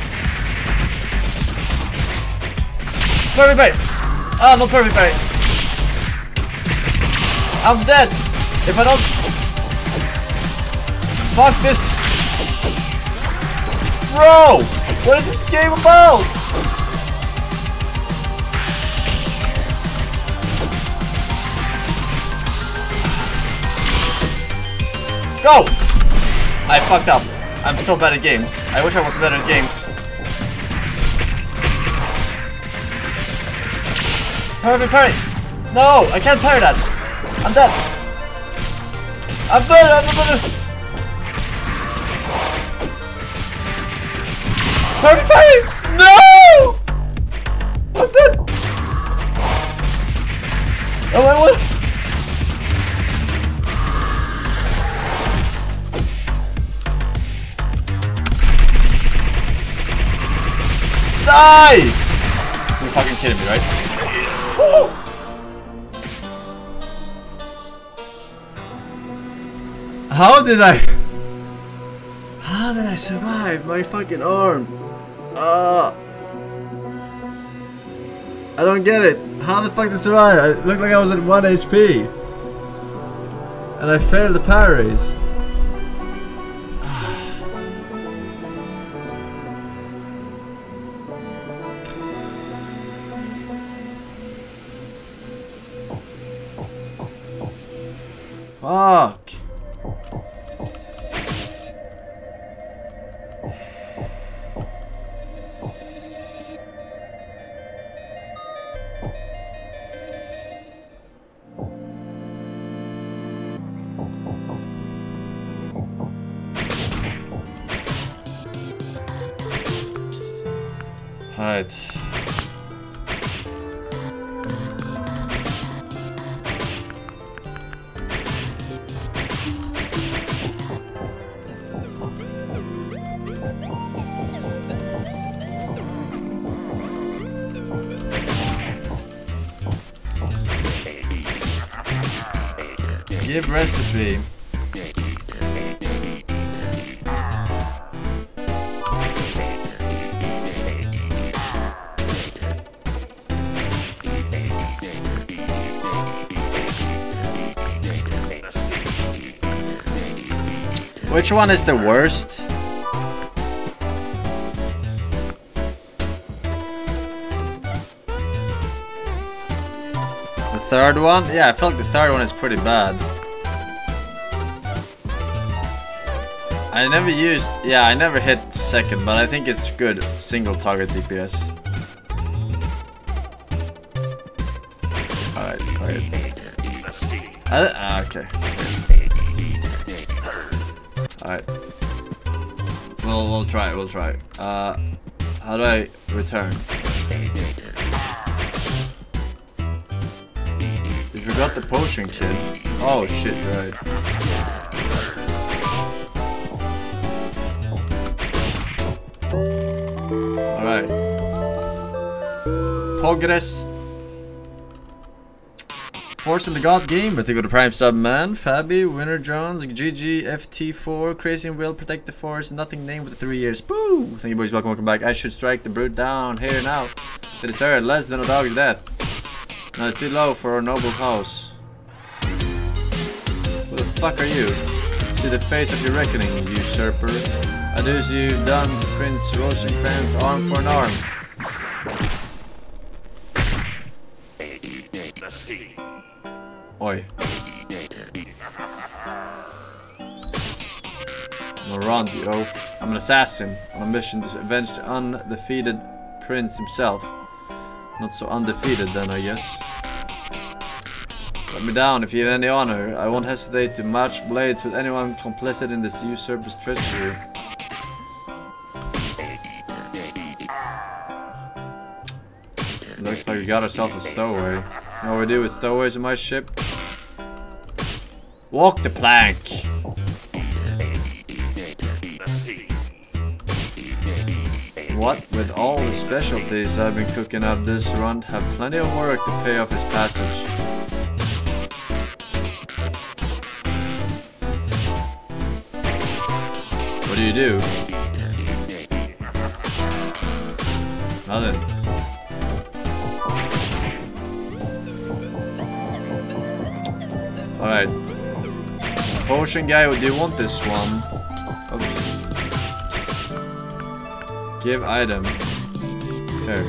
Perfect parry! Ah, not perfect parry! I'm dead! If I don't... Fuck this! Bro! What is this game about? Go! I fucked up. I'm so bad at games. I wish I was better at games. Perfect parry! No! I can't parry that! I'm dead! I'm dead! I'm dead! Perfect parry! Die! You're fucking kidding me, right? How did I... How did I survive? My fucking arm. Uh... I don't get it. How the fuck did I survive? I looked like I was at 1 HP. And I failed the parries. Fuck. Which one is the worst? The third one? Yeah, I feel like the third one is pretty bad. I never used, yeah, I never hit second, but I think it's good single target DPS. We'll try. Uh, how do I return? You forgot the potion kit. Oh shit, right. Alright. Progress. Force in the God game, I think with the Prime Sub Man, Fabi, Winner Jones, GG, FT4, Crazy and Will, Protect the Force, nothing named with the three years. Boo! Thank you boys, welcome, welcome back. I should strike the brute down here now. They deserve less than a dog's death. Now it's too low for our noble house. Who the fuck are you? See the face of your reckoning, usurper. Adieu you've done, to Prince Rosencrantz, arm for an arm. Oi. The oath. I'm an assassin on a mission to avenge the undefeated prince himself. Not so undefeated then, I guess. Let me down if you have any honor. I won't hesitate to match blades with anyone complicit in this usurper's treachery. Looks like we got ourselves a stowaway. Know we do with stowaways in my ship? Walk the plank! What with all the specialties I've been cooking up this run, have plenty of work to pay off his passage. What do you do? Nothing. Alright. Potion guy, do you want this one? Oops. Give item. Here.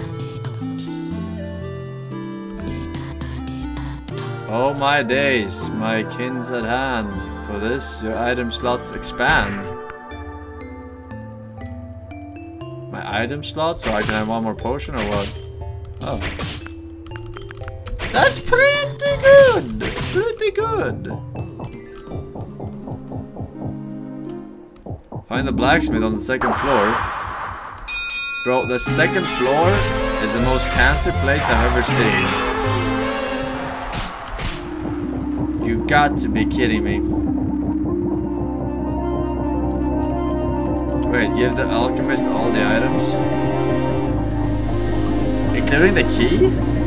Oh my days, my kins at hand. For this, your item slots expand. My item slots? so I can have one more potion or what? Oh. That's pretty good! Pretty good! Find the blacksmith on the second floor. Bro, the second floor is the most cancer place I've ever seen. You got to be kidding me. Wait, give the alchemist all the items? Including the key?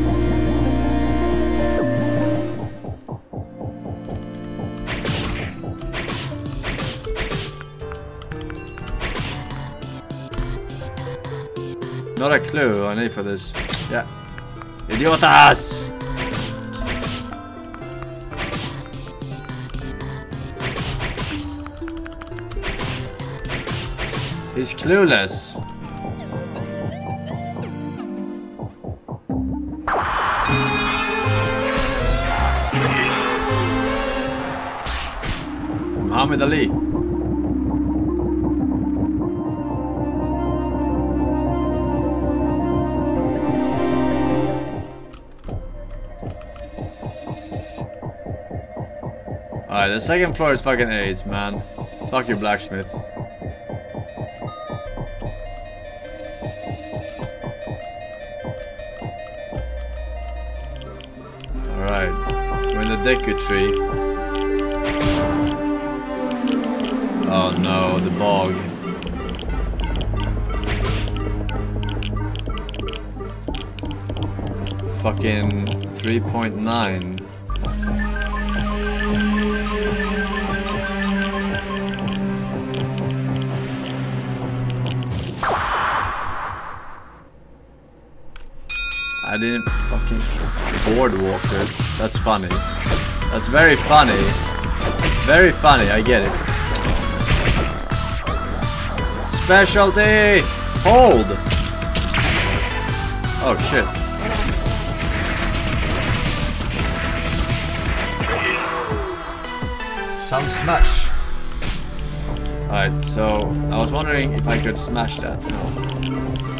Not a clue I need for this. Yeah. Idiotas! He's clueless. Muhammad Ali. Alright, the second floor is fucking AIDS, man. Fuck your blacksmith. Alright. We're in the Deku tree. Oh no, the bog. Fucking 3.9. I didn't fucking boardwalk it. That's funny. That's very funny. Very funny, I get it. Specialty! Hold! Oh shit. Some smash. Alright, so I was wondering if I could smash that. No.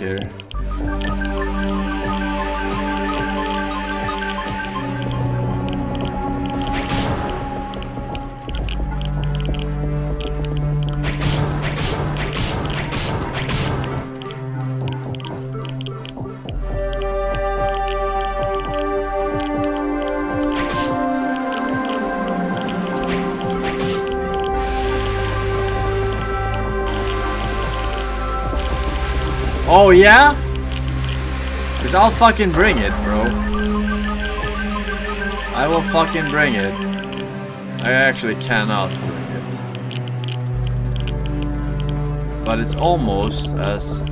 Here. I'll fucking bring it, bro. I will fucking bring it. I actually cannot bring it. But it's almost as...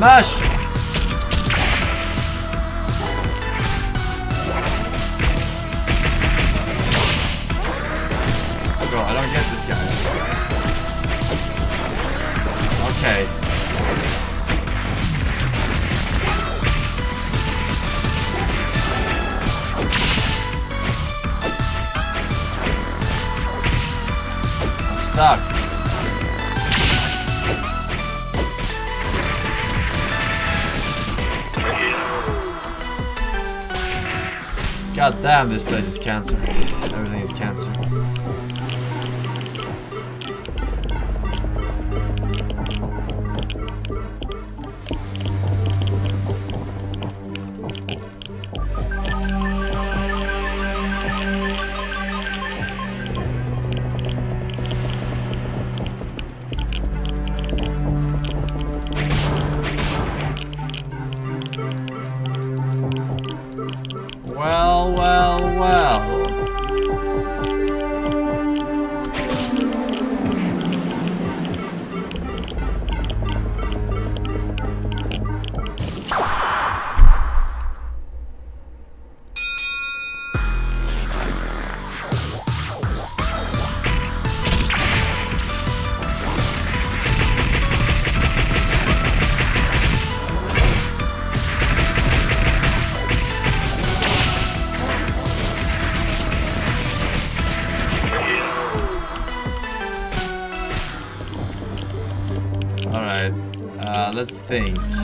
Some God damn, this place is cancer. Everything is cancer. Think.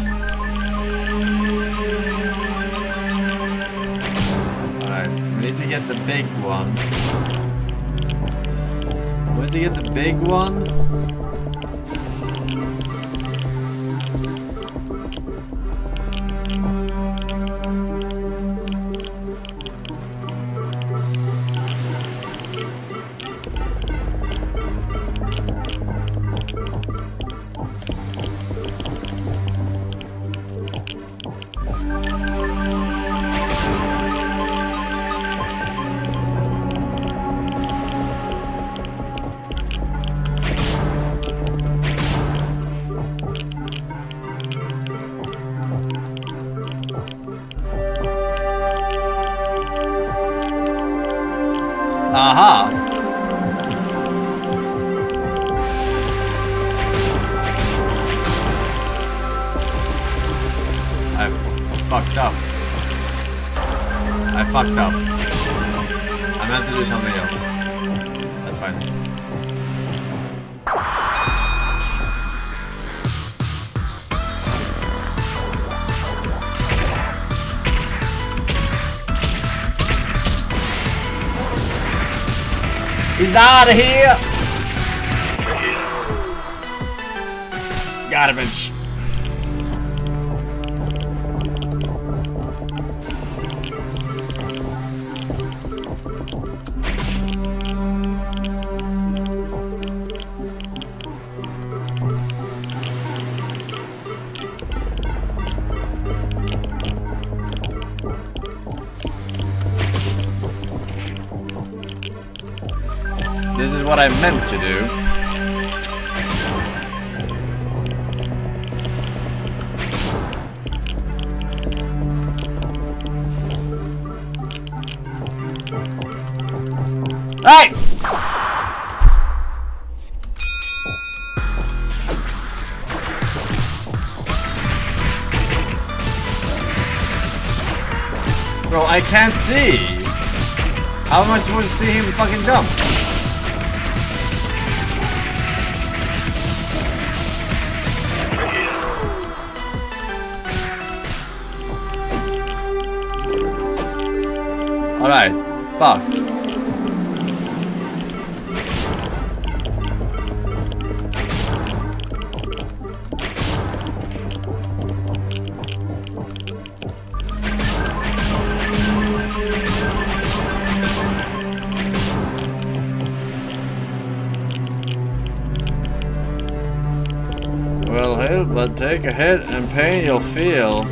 Out of here! I meant to do. Hey! Bro, I can't see. How am I supposed to see him fucking jump? A hit and pain you'll feel.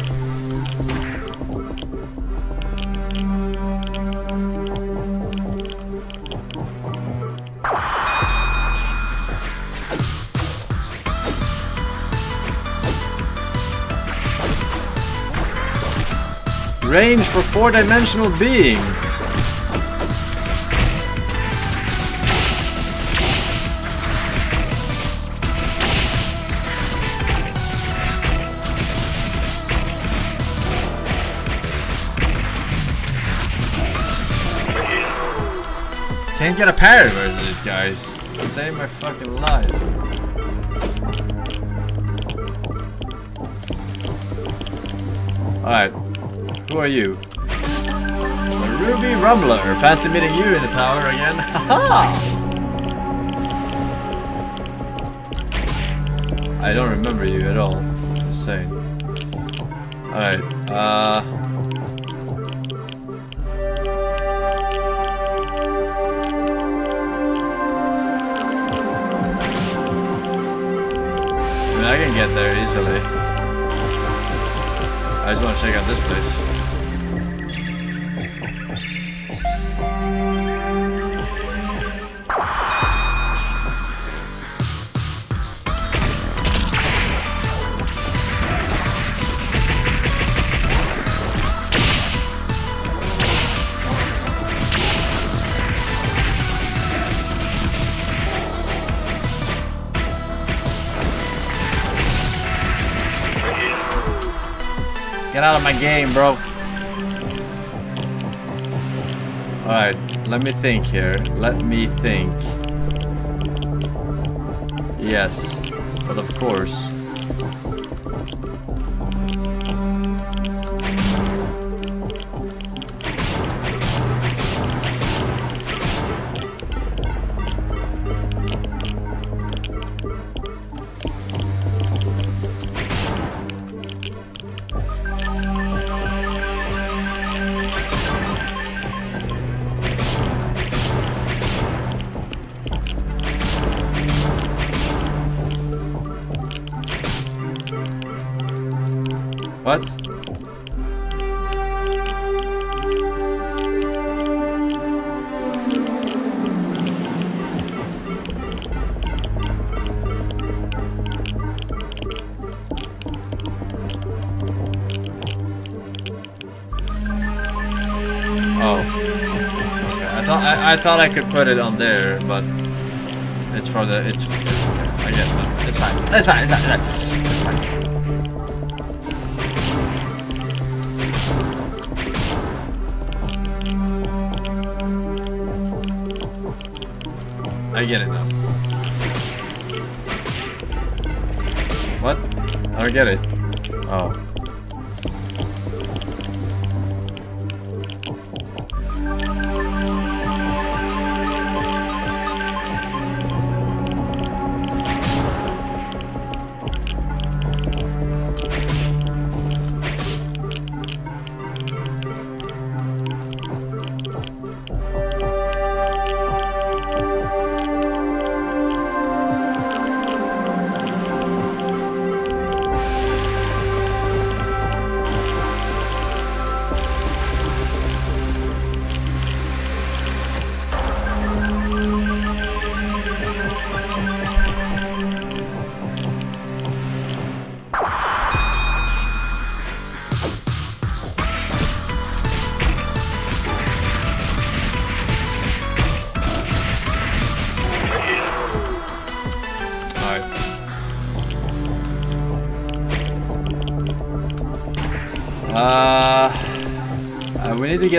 Range for four-dimensional beings. Can't get a parry versus these guys. Save my fucking life. Alright. Who are you? The Ruby Rumbler. Fancy meeting you in the tower again. *laughs* Haha! I don't remember you at all. Saying. Alright, uh... I just want to check out this place. Out of my game, bro. Alright, let me think here. Let me think. Yes, but of course. I thought I, could put it on there, but it's for the it's it's okay. I get it. It's fine. It's fine. It's fine. It's fine. I get it now. What? I get it.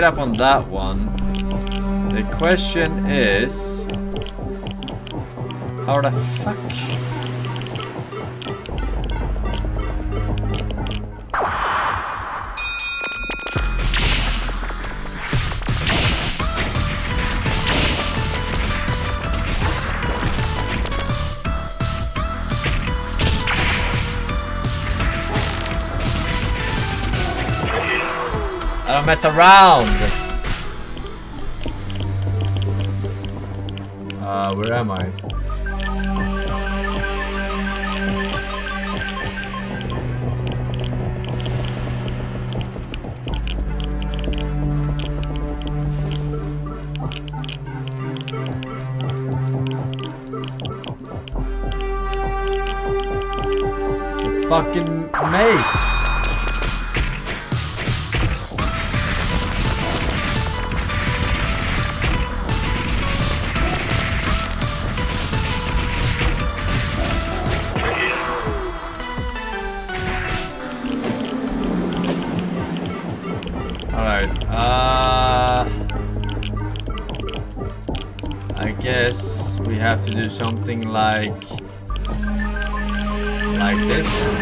Up on that one. The question is... How the fuck? I don't mess around. Uh, where am I? fucking mace. To do something like... Like this.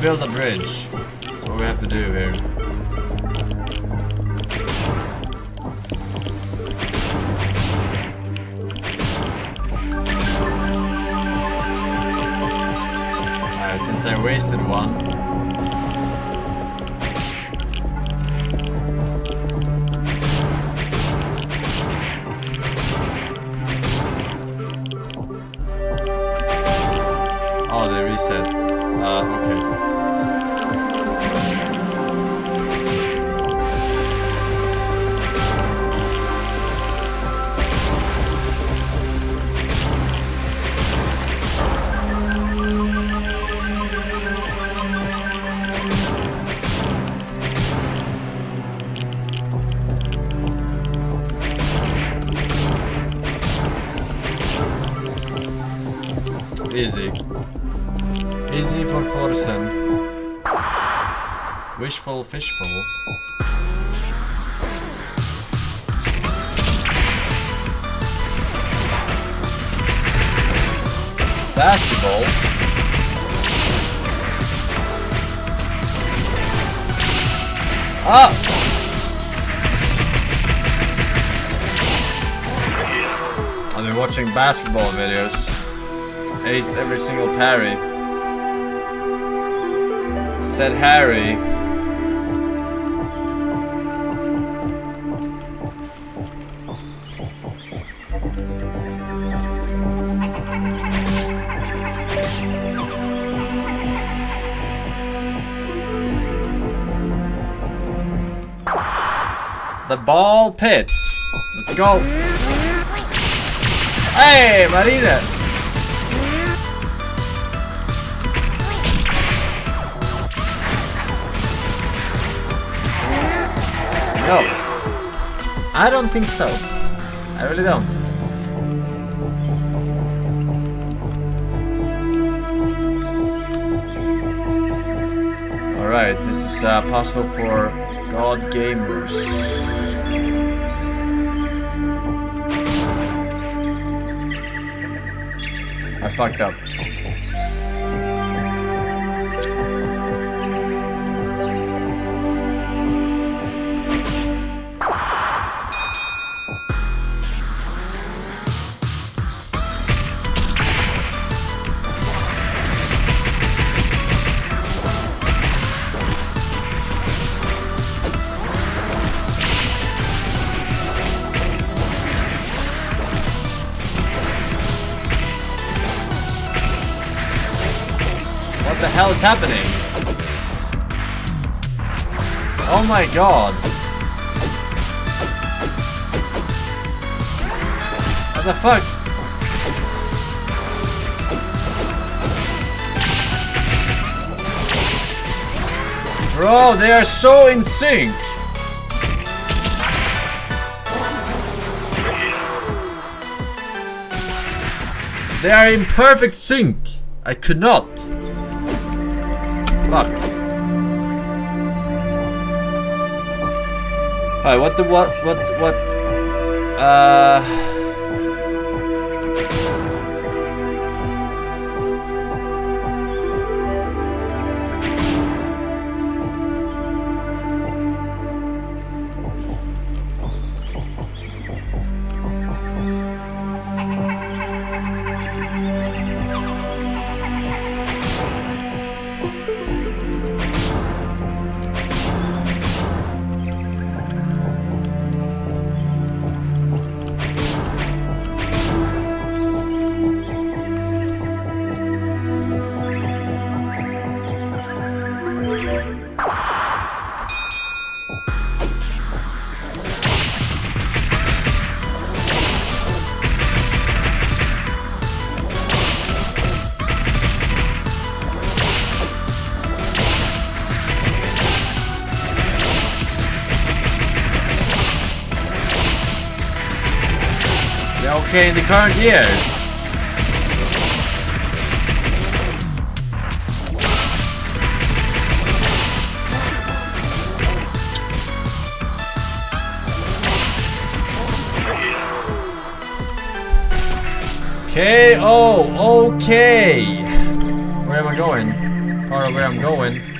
Build a bridge. Wishful fishful. Basketball. Ah! I've been watching basketball videos. Aced every single parry. Said Harry. Ball pit. Let's go. Hey, Marina. No. I don't think so. I really don't. Alright, this is a puzzle for God Gamers. Fucked up. Hell is happening? Oh my god. What the fuck? Bro, they are so in sync. They are in perfect sync. I could not. Alright, what the what what what uh Okay, the current year. Okay, oh, okay. Where am I going? Of where I'm going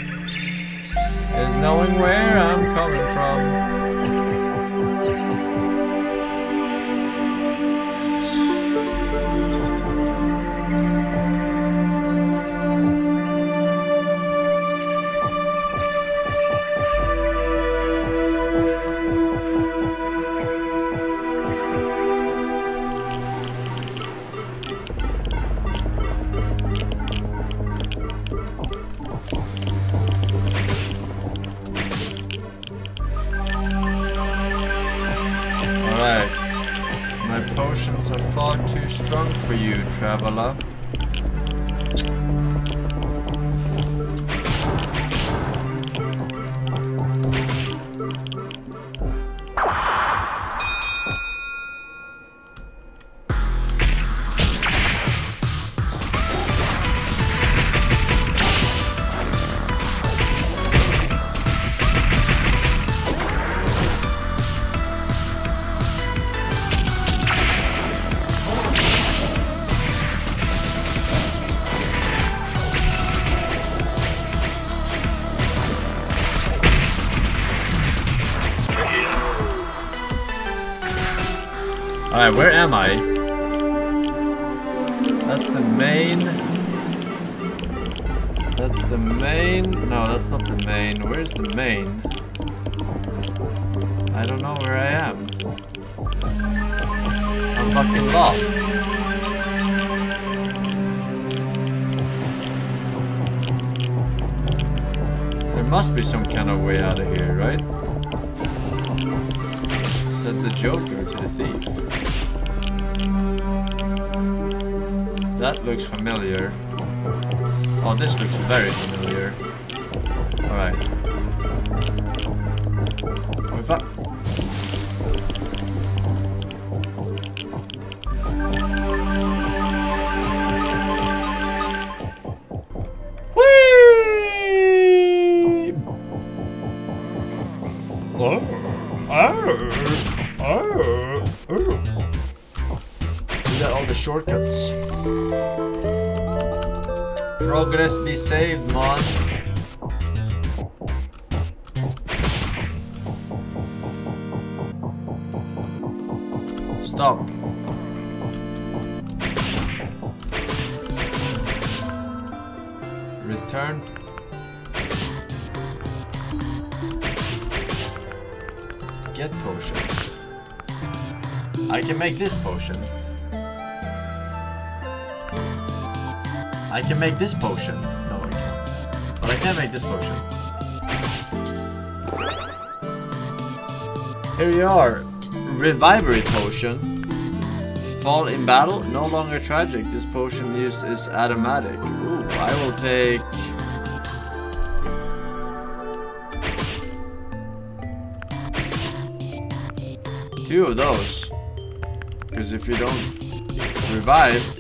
Alright, where am I? That's the main. That's the main. No, that's not the main. Where's the main? I don't know where I am. I'm fucking lost. There must be some kind of way out of here, right? Said the Joker to the thief. That looks familiar. Oh, this looks very familiar. Saved. Stop. Return. Get potion. I can make this potion. I can make this potion. No, I can't. But I can make this potion. Here you are. Revivery potion. Fall in battle, no longer tragic. This potion use is automatic. Ooh, I will take... Two of those. Because if you don't revive,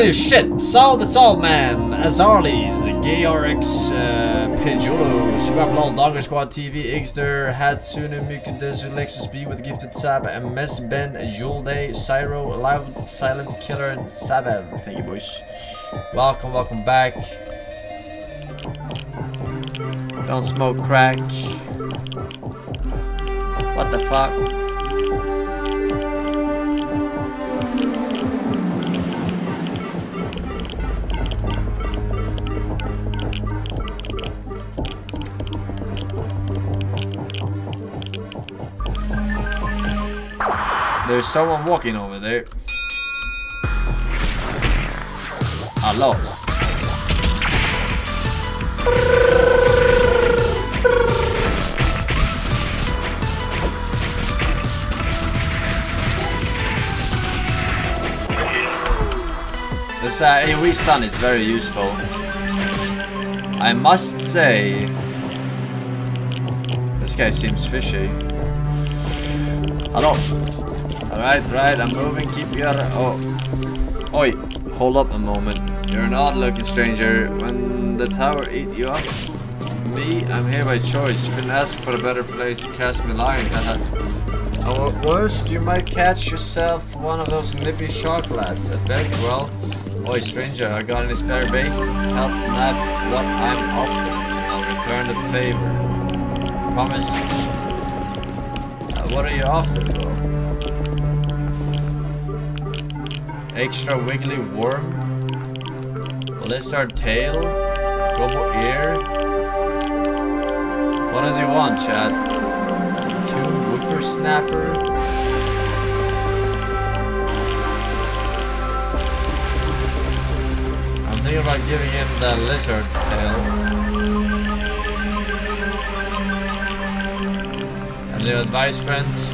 shit. Saul the Salt Man, Azarles, GRX, uh, Pejolo, Sugablal, Dogger Squad TV, Ixter, Hatsune, Mikudezu, Lexus B with gifted sab, MS Ben, Yulday, Cyro, Loud, Silent Killer, and Sabev. Thank you, boys. Welcome, welcome back. Don't smoke crack. What the fuck? There's someone walking over there. Hello. This uh, AoE stun is very useful. I must say... This guy seems fishy. Hello. Alright, right, I'm moving, keep your... Oh. Oi, hold up a moment. You're an odd-looking stranger. When the tower eat you up, me, I'm here by choice. You've been asking for a better place to cast me lion. Or worst, you might catch yourself one of those nippy shark lads. At best, well, oi stranger, I got any spare bait? Help not what I'm after. I'll return the favor. Promise? Uh, what are you after, Extra wiggly worm? Lizard tail? Double ear? What does he want, Chad? whippersnapper. I'm thinking about giving him the lizard tail. Any advice, friends?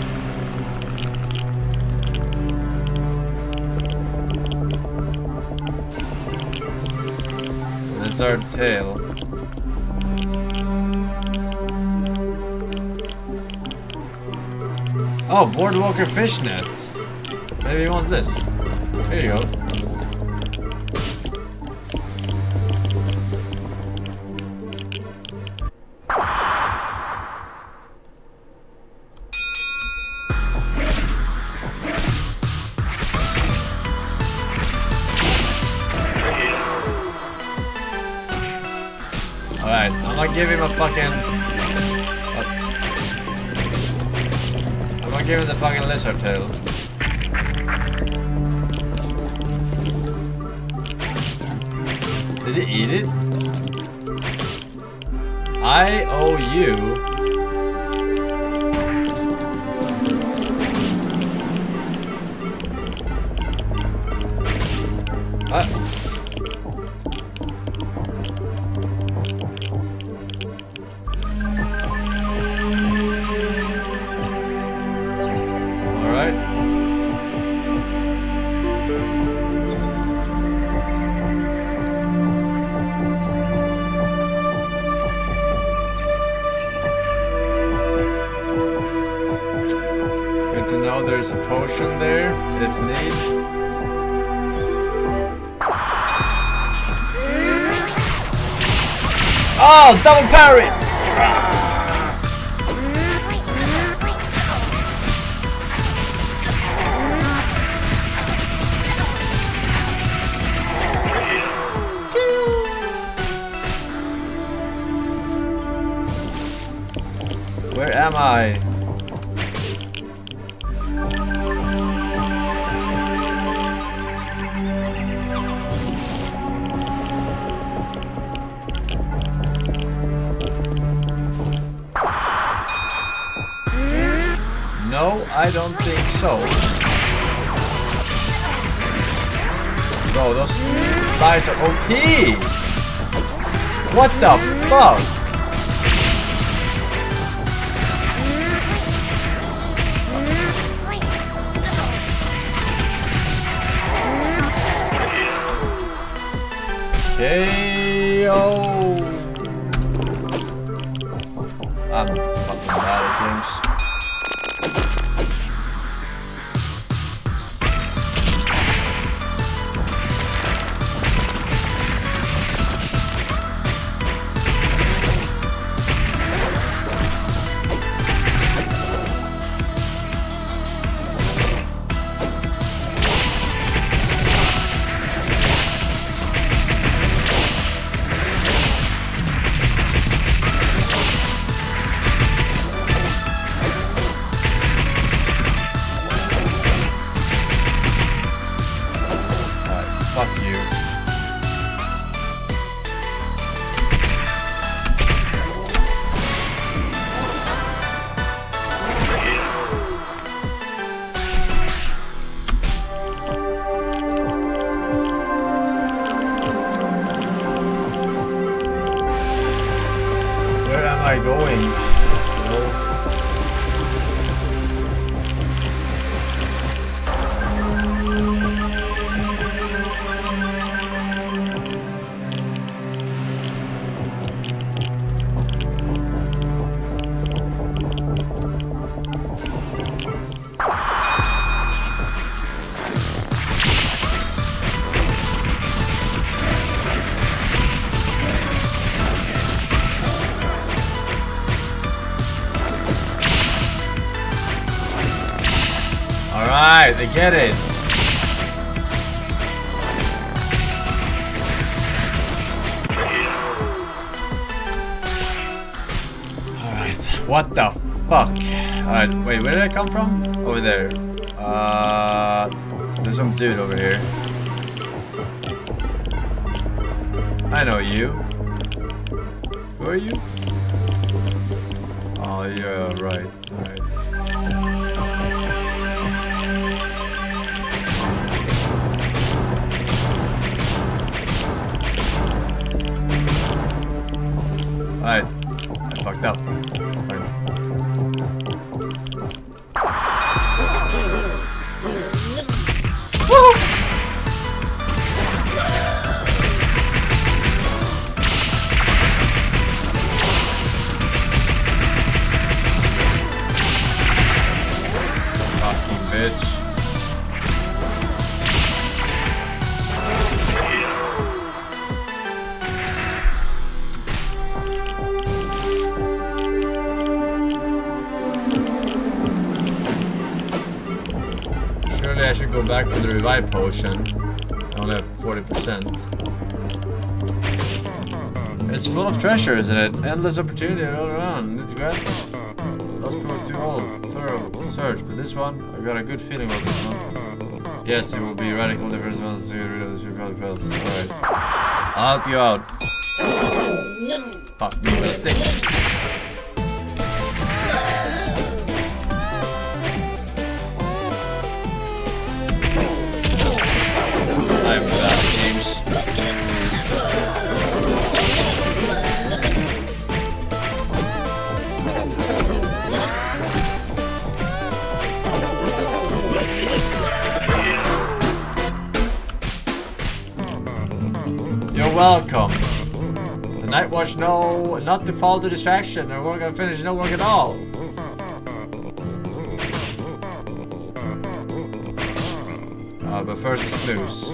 Lizard tail. Oh, Boardwalker Fishnet. Maybe he wants this. Here you go. Give him Oh, get it. Potion. I only have 40%. It's full of treasure, isn't it? Endless opportunity all around. Need to grasp it. Lost people too old. Thorough search, but this one, I've got a good feeling about this one. Yes, it will be radical difference once to get rid of super pills. Alright. I'll help you out. Fuck a stick. Welcome. The Night Watch know not to fall to distraction or we're gonna finish no work at all. Uh, but first the snooze.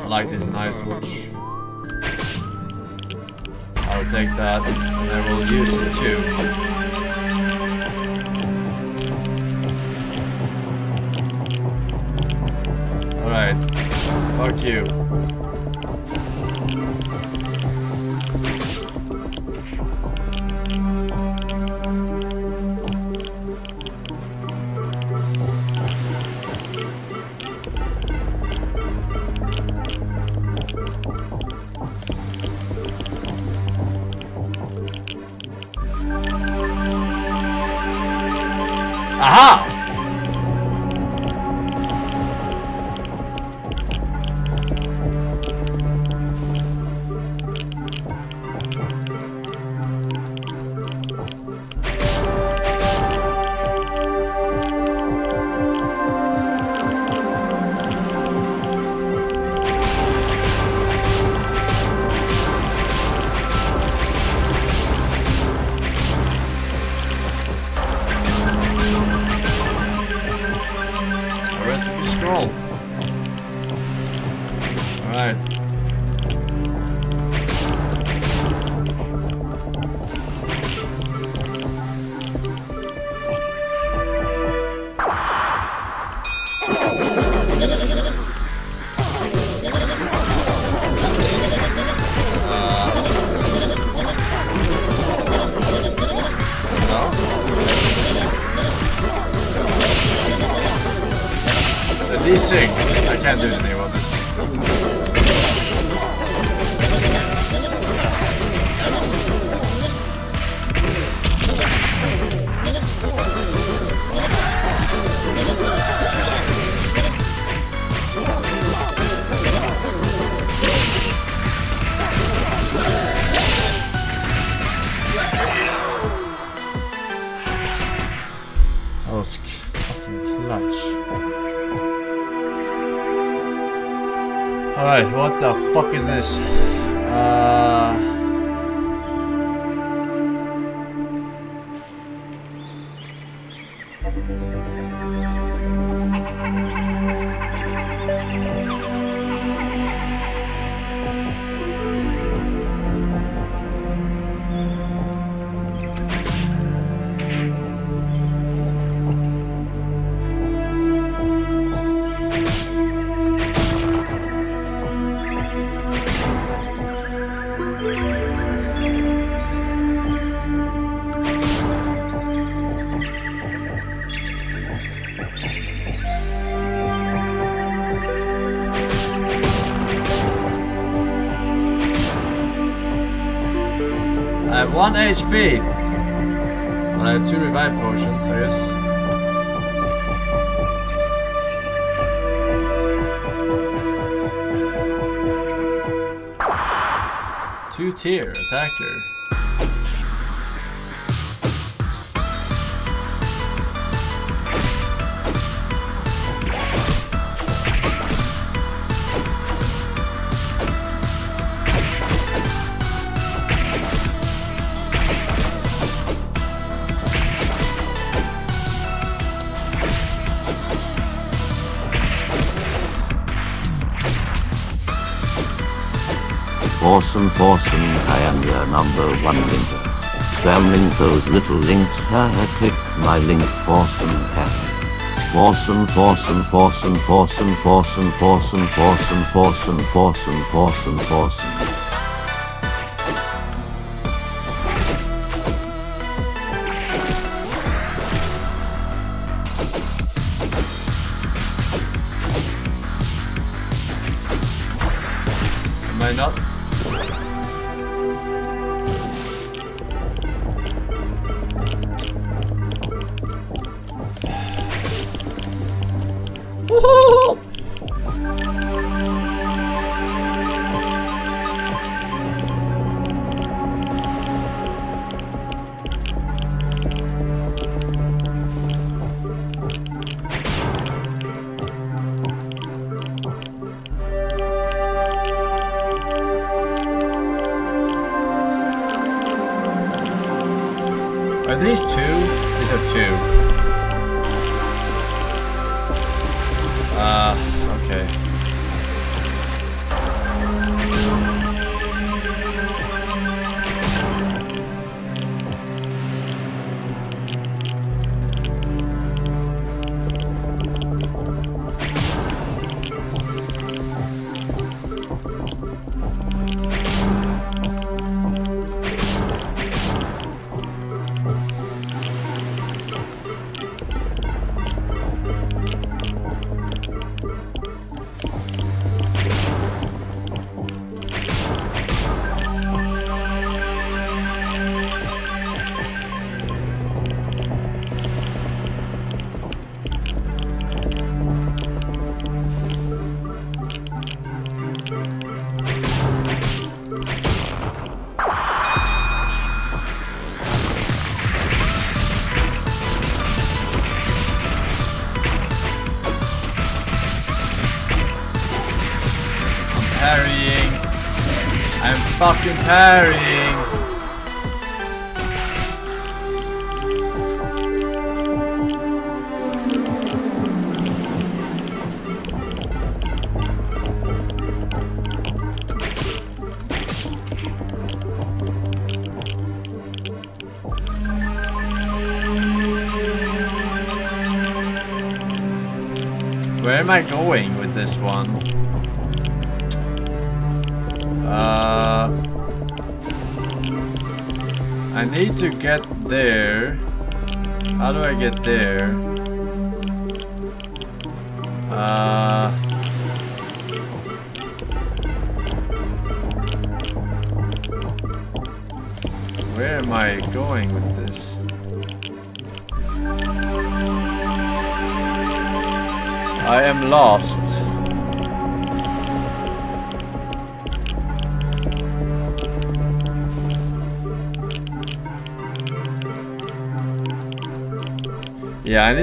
I like this nice watch. I'll take that and I will use it too. Alright. Fuck you. Attacker. Forsen, Forsen, I am your number one linker. Spamming those little links, ha ha, click my link, Forsen, ha. Forsen, Forsen, Forsen, Forsen, Forsen, Forsen, Forsen, Forsen, Forsen, Forsen, Forsen. Am Harry.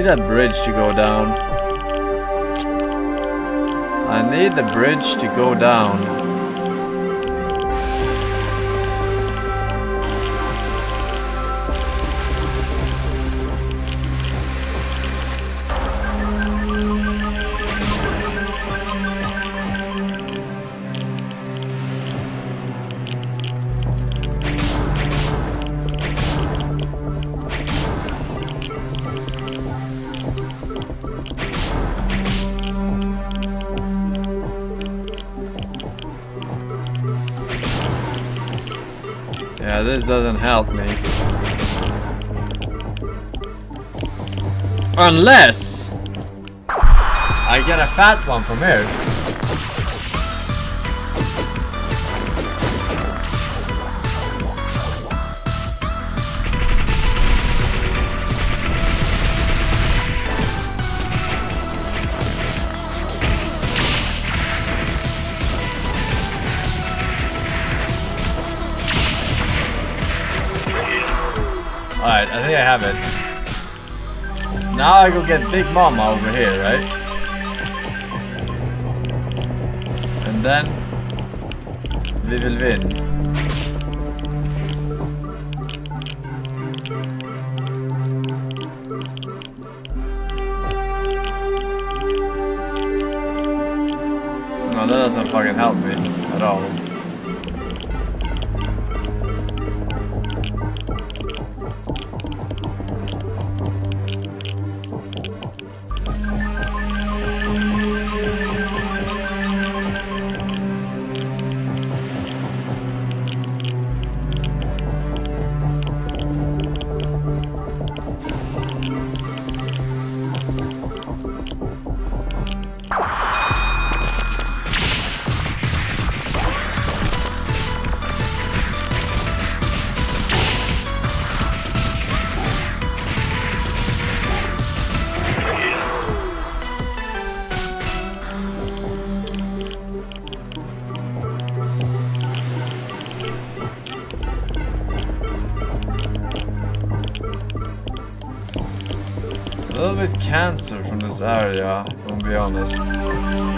Need that bridge to go down. I need the bridge to go down. Unless... I get a fat one from here. Alright, I think I have it. Now I go get Big Mama over here, right? And then we will win. No, that doesn't fucking help me at all. Cancer from this area, if I'm be honest.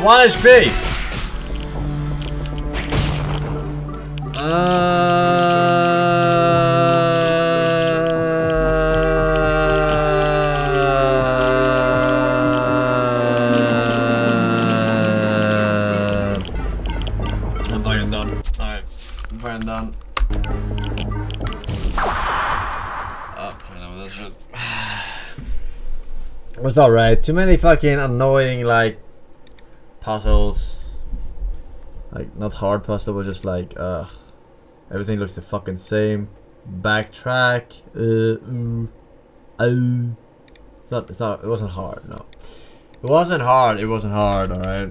Have one HP. Uh, I'm fucking done. Alright, I'm fucking done. Oh, fucking done with this shit. It was alright. Too many fucking annoying like puzzles. Like not hard puzzle, but just like uh everything looks the fucking same. Backtrack. Uh, ooh, uh. It's not. It's not. It wasn't hard. No. It wasn't hard. It wasn't hard. All